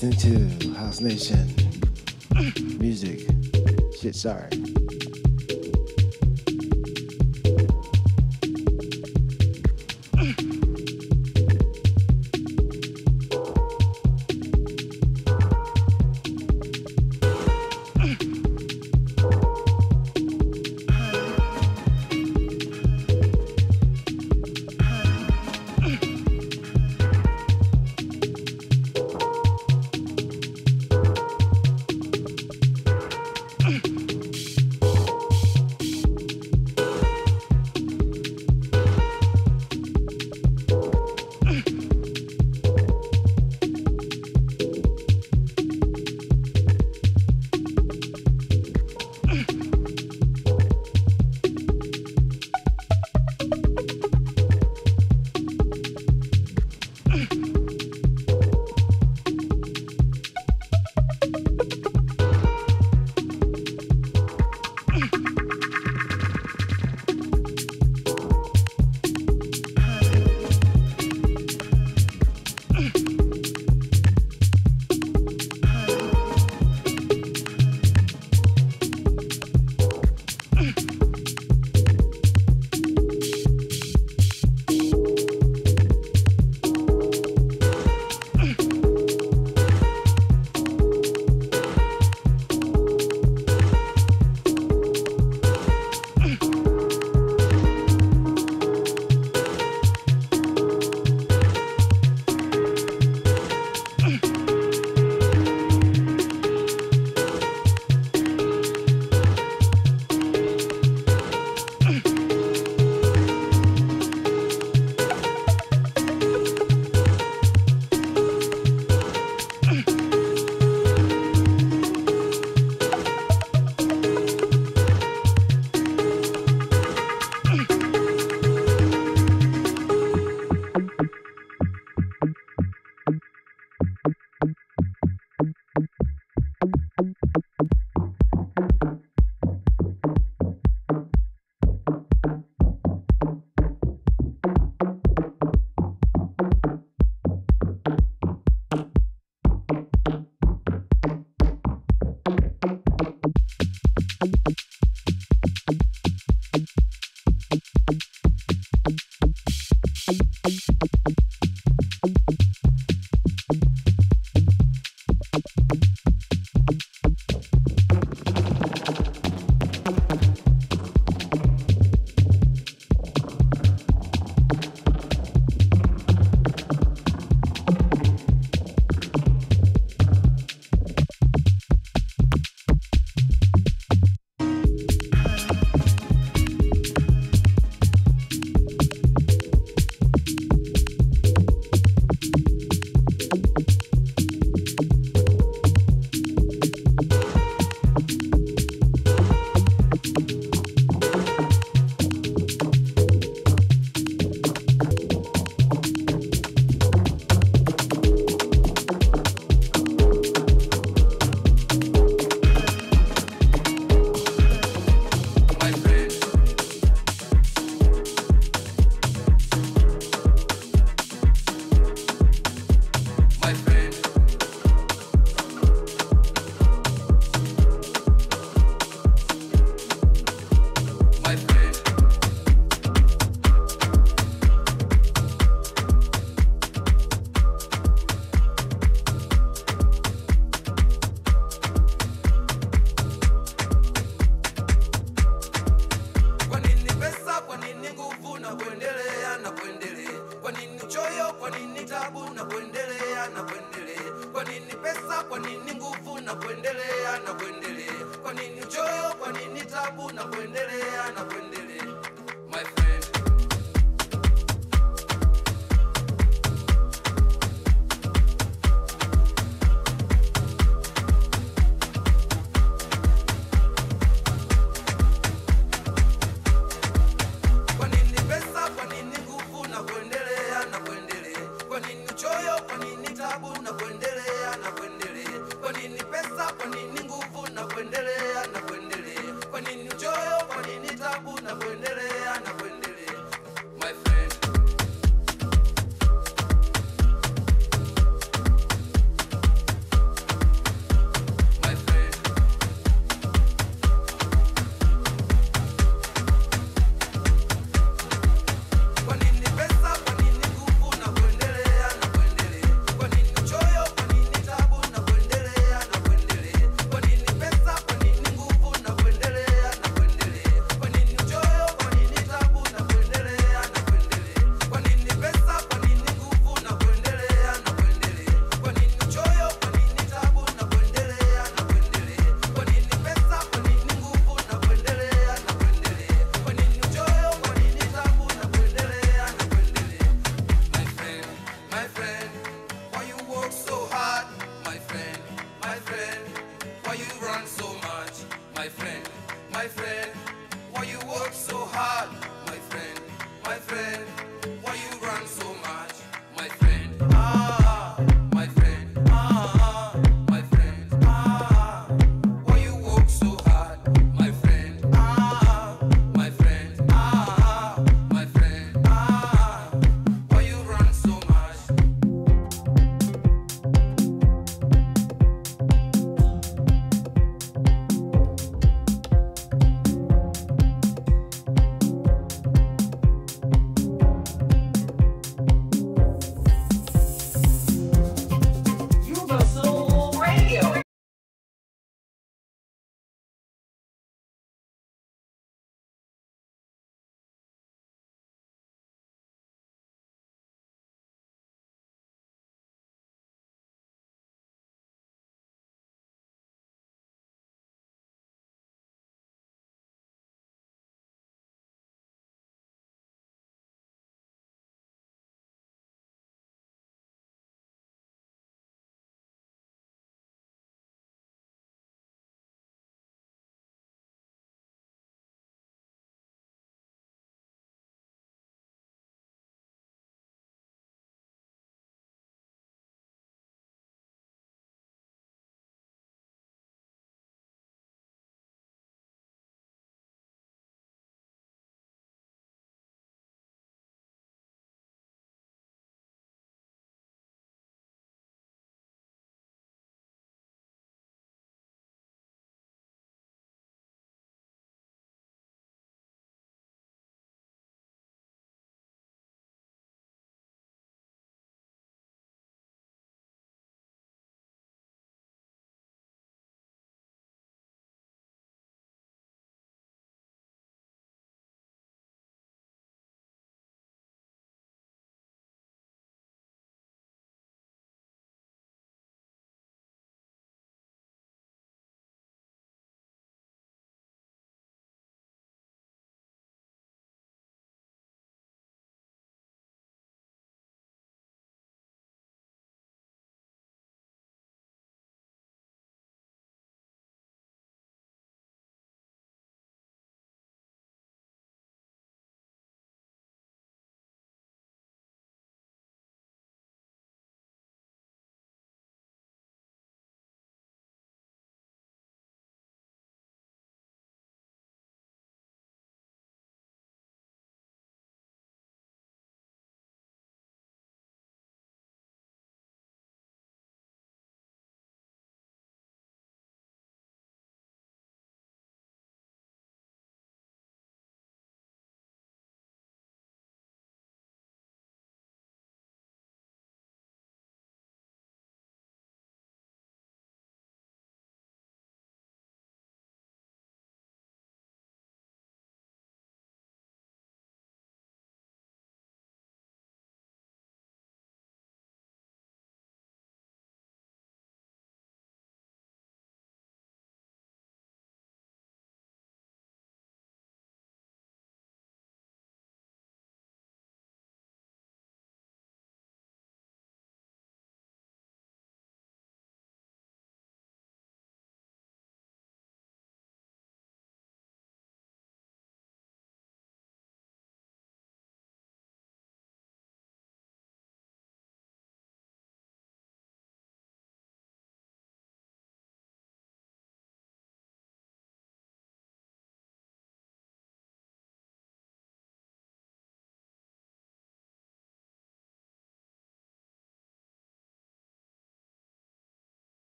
Listening to House Nation music. Shit, sorry.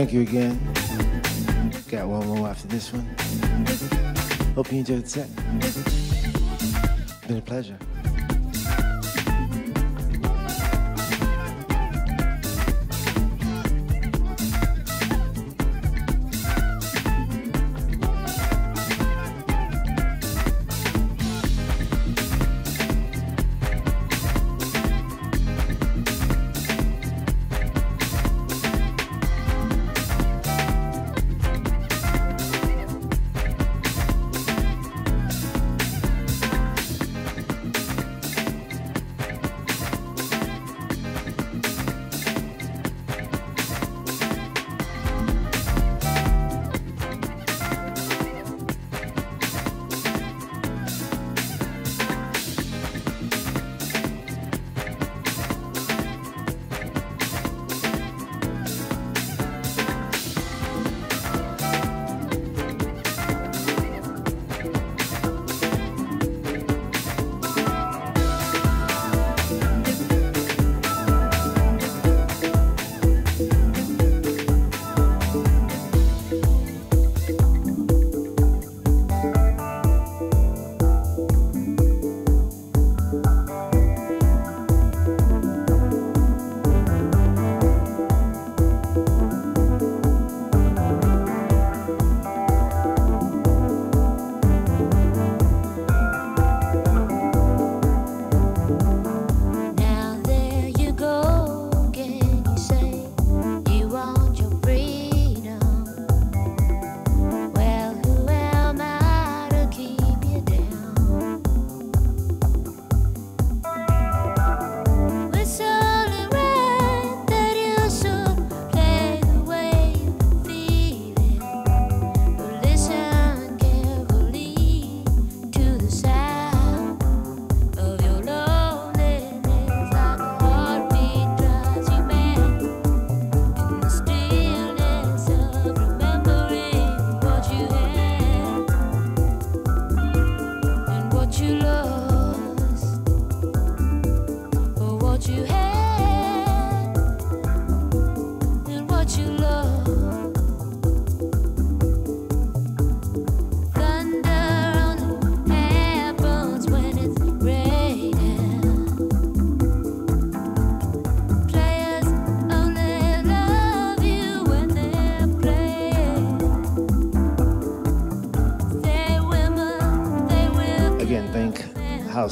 Thank you again. Got one more after this one. Hope you enjoyed the set. It's been a pleasure.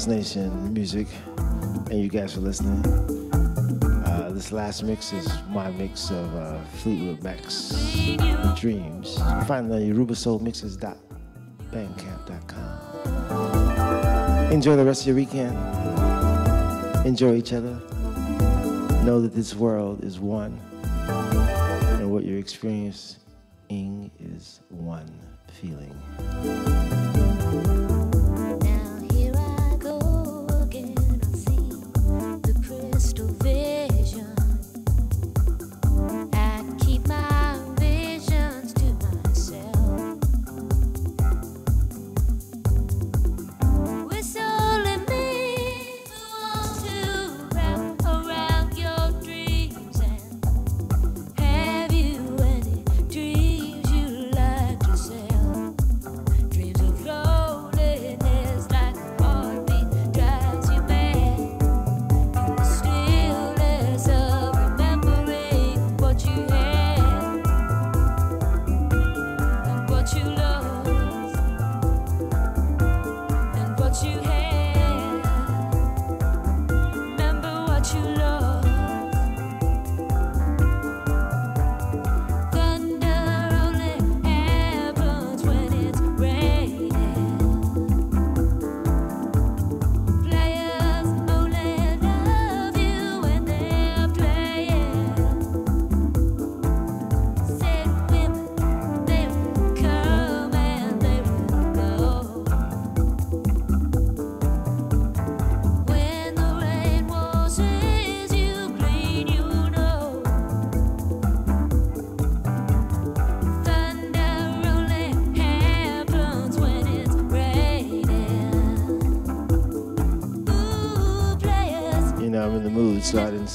Nation music. and you guys for listening. Uh, this last mix is my mix of uh, Fleetwood Mac's Dreams. Find the Yoruba Soul Mixes.bandcamp.com. Enjoy the rest of your weekend. Enjoy each other. Know that this world is one, and what you're experiencing.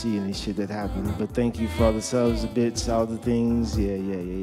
Any shit that happened. But thank you for all the subs, the bits, all the things. Yeah, yeah, yeah,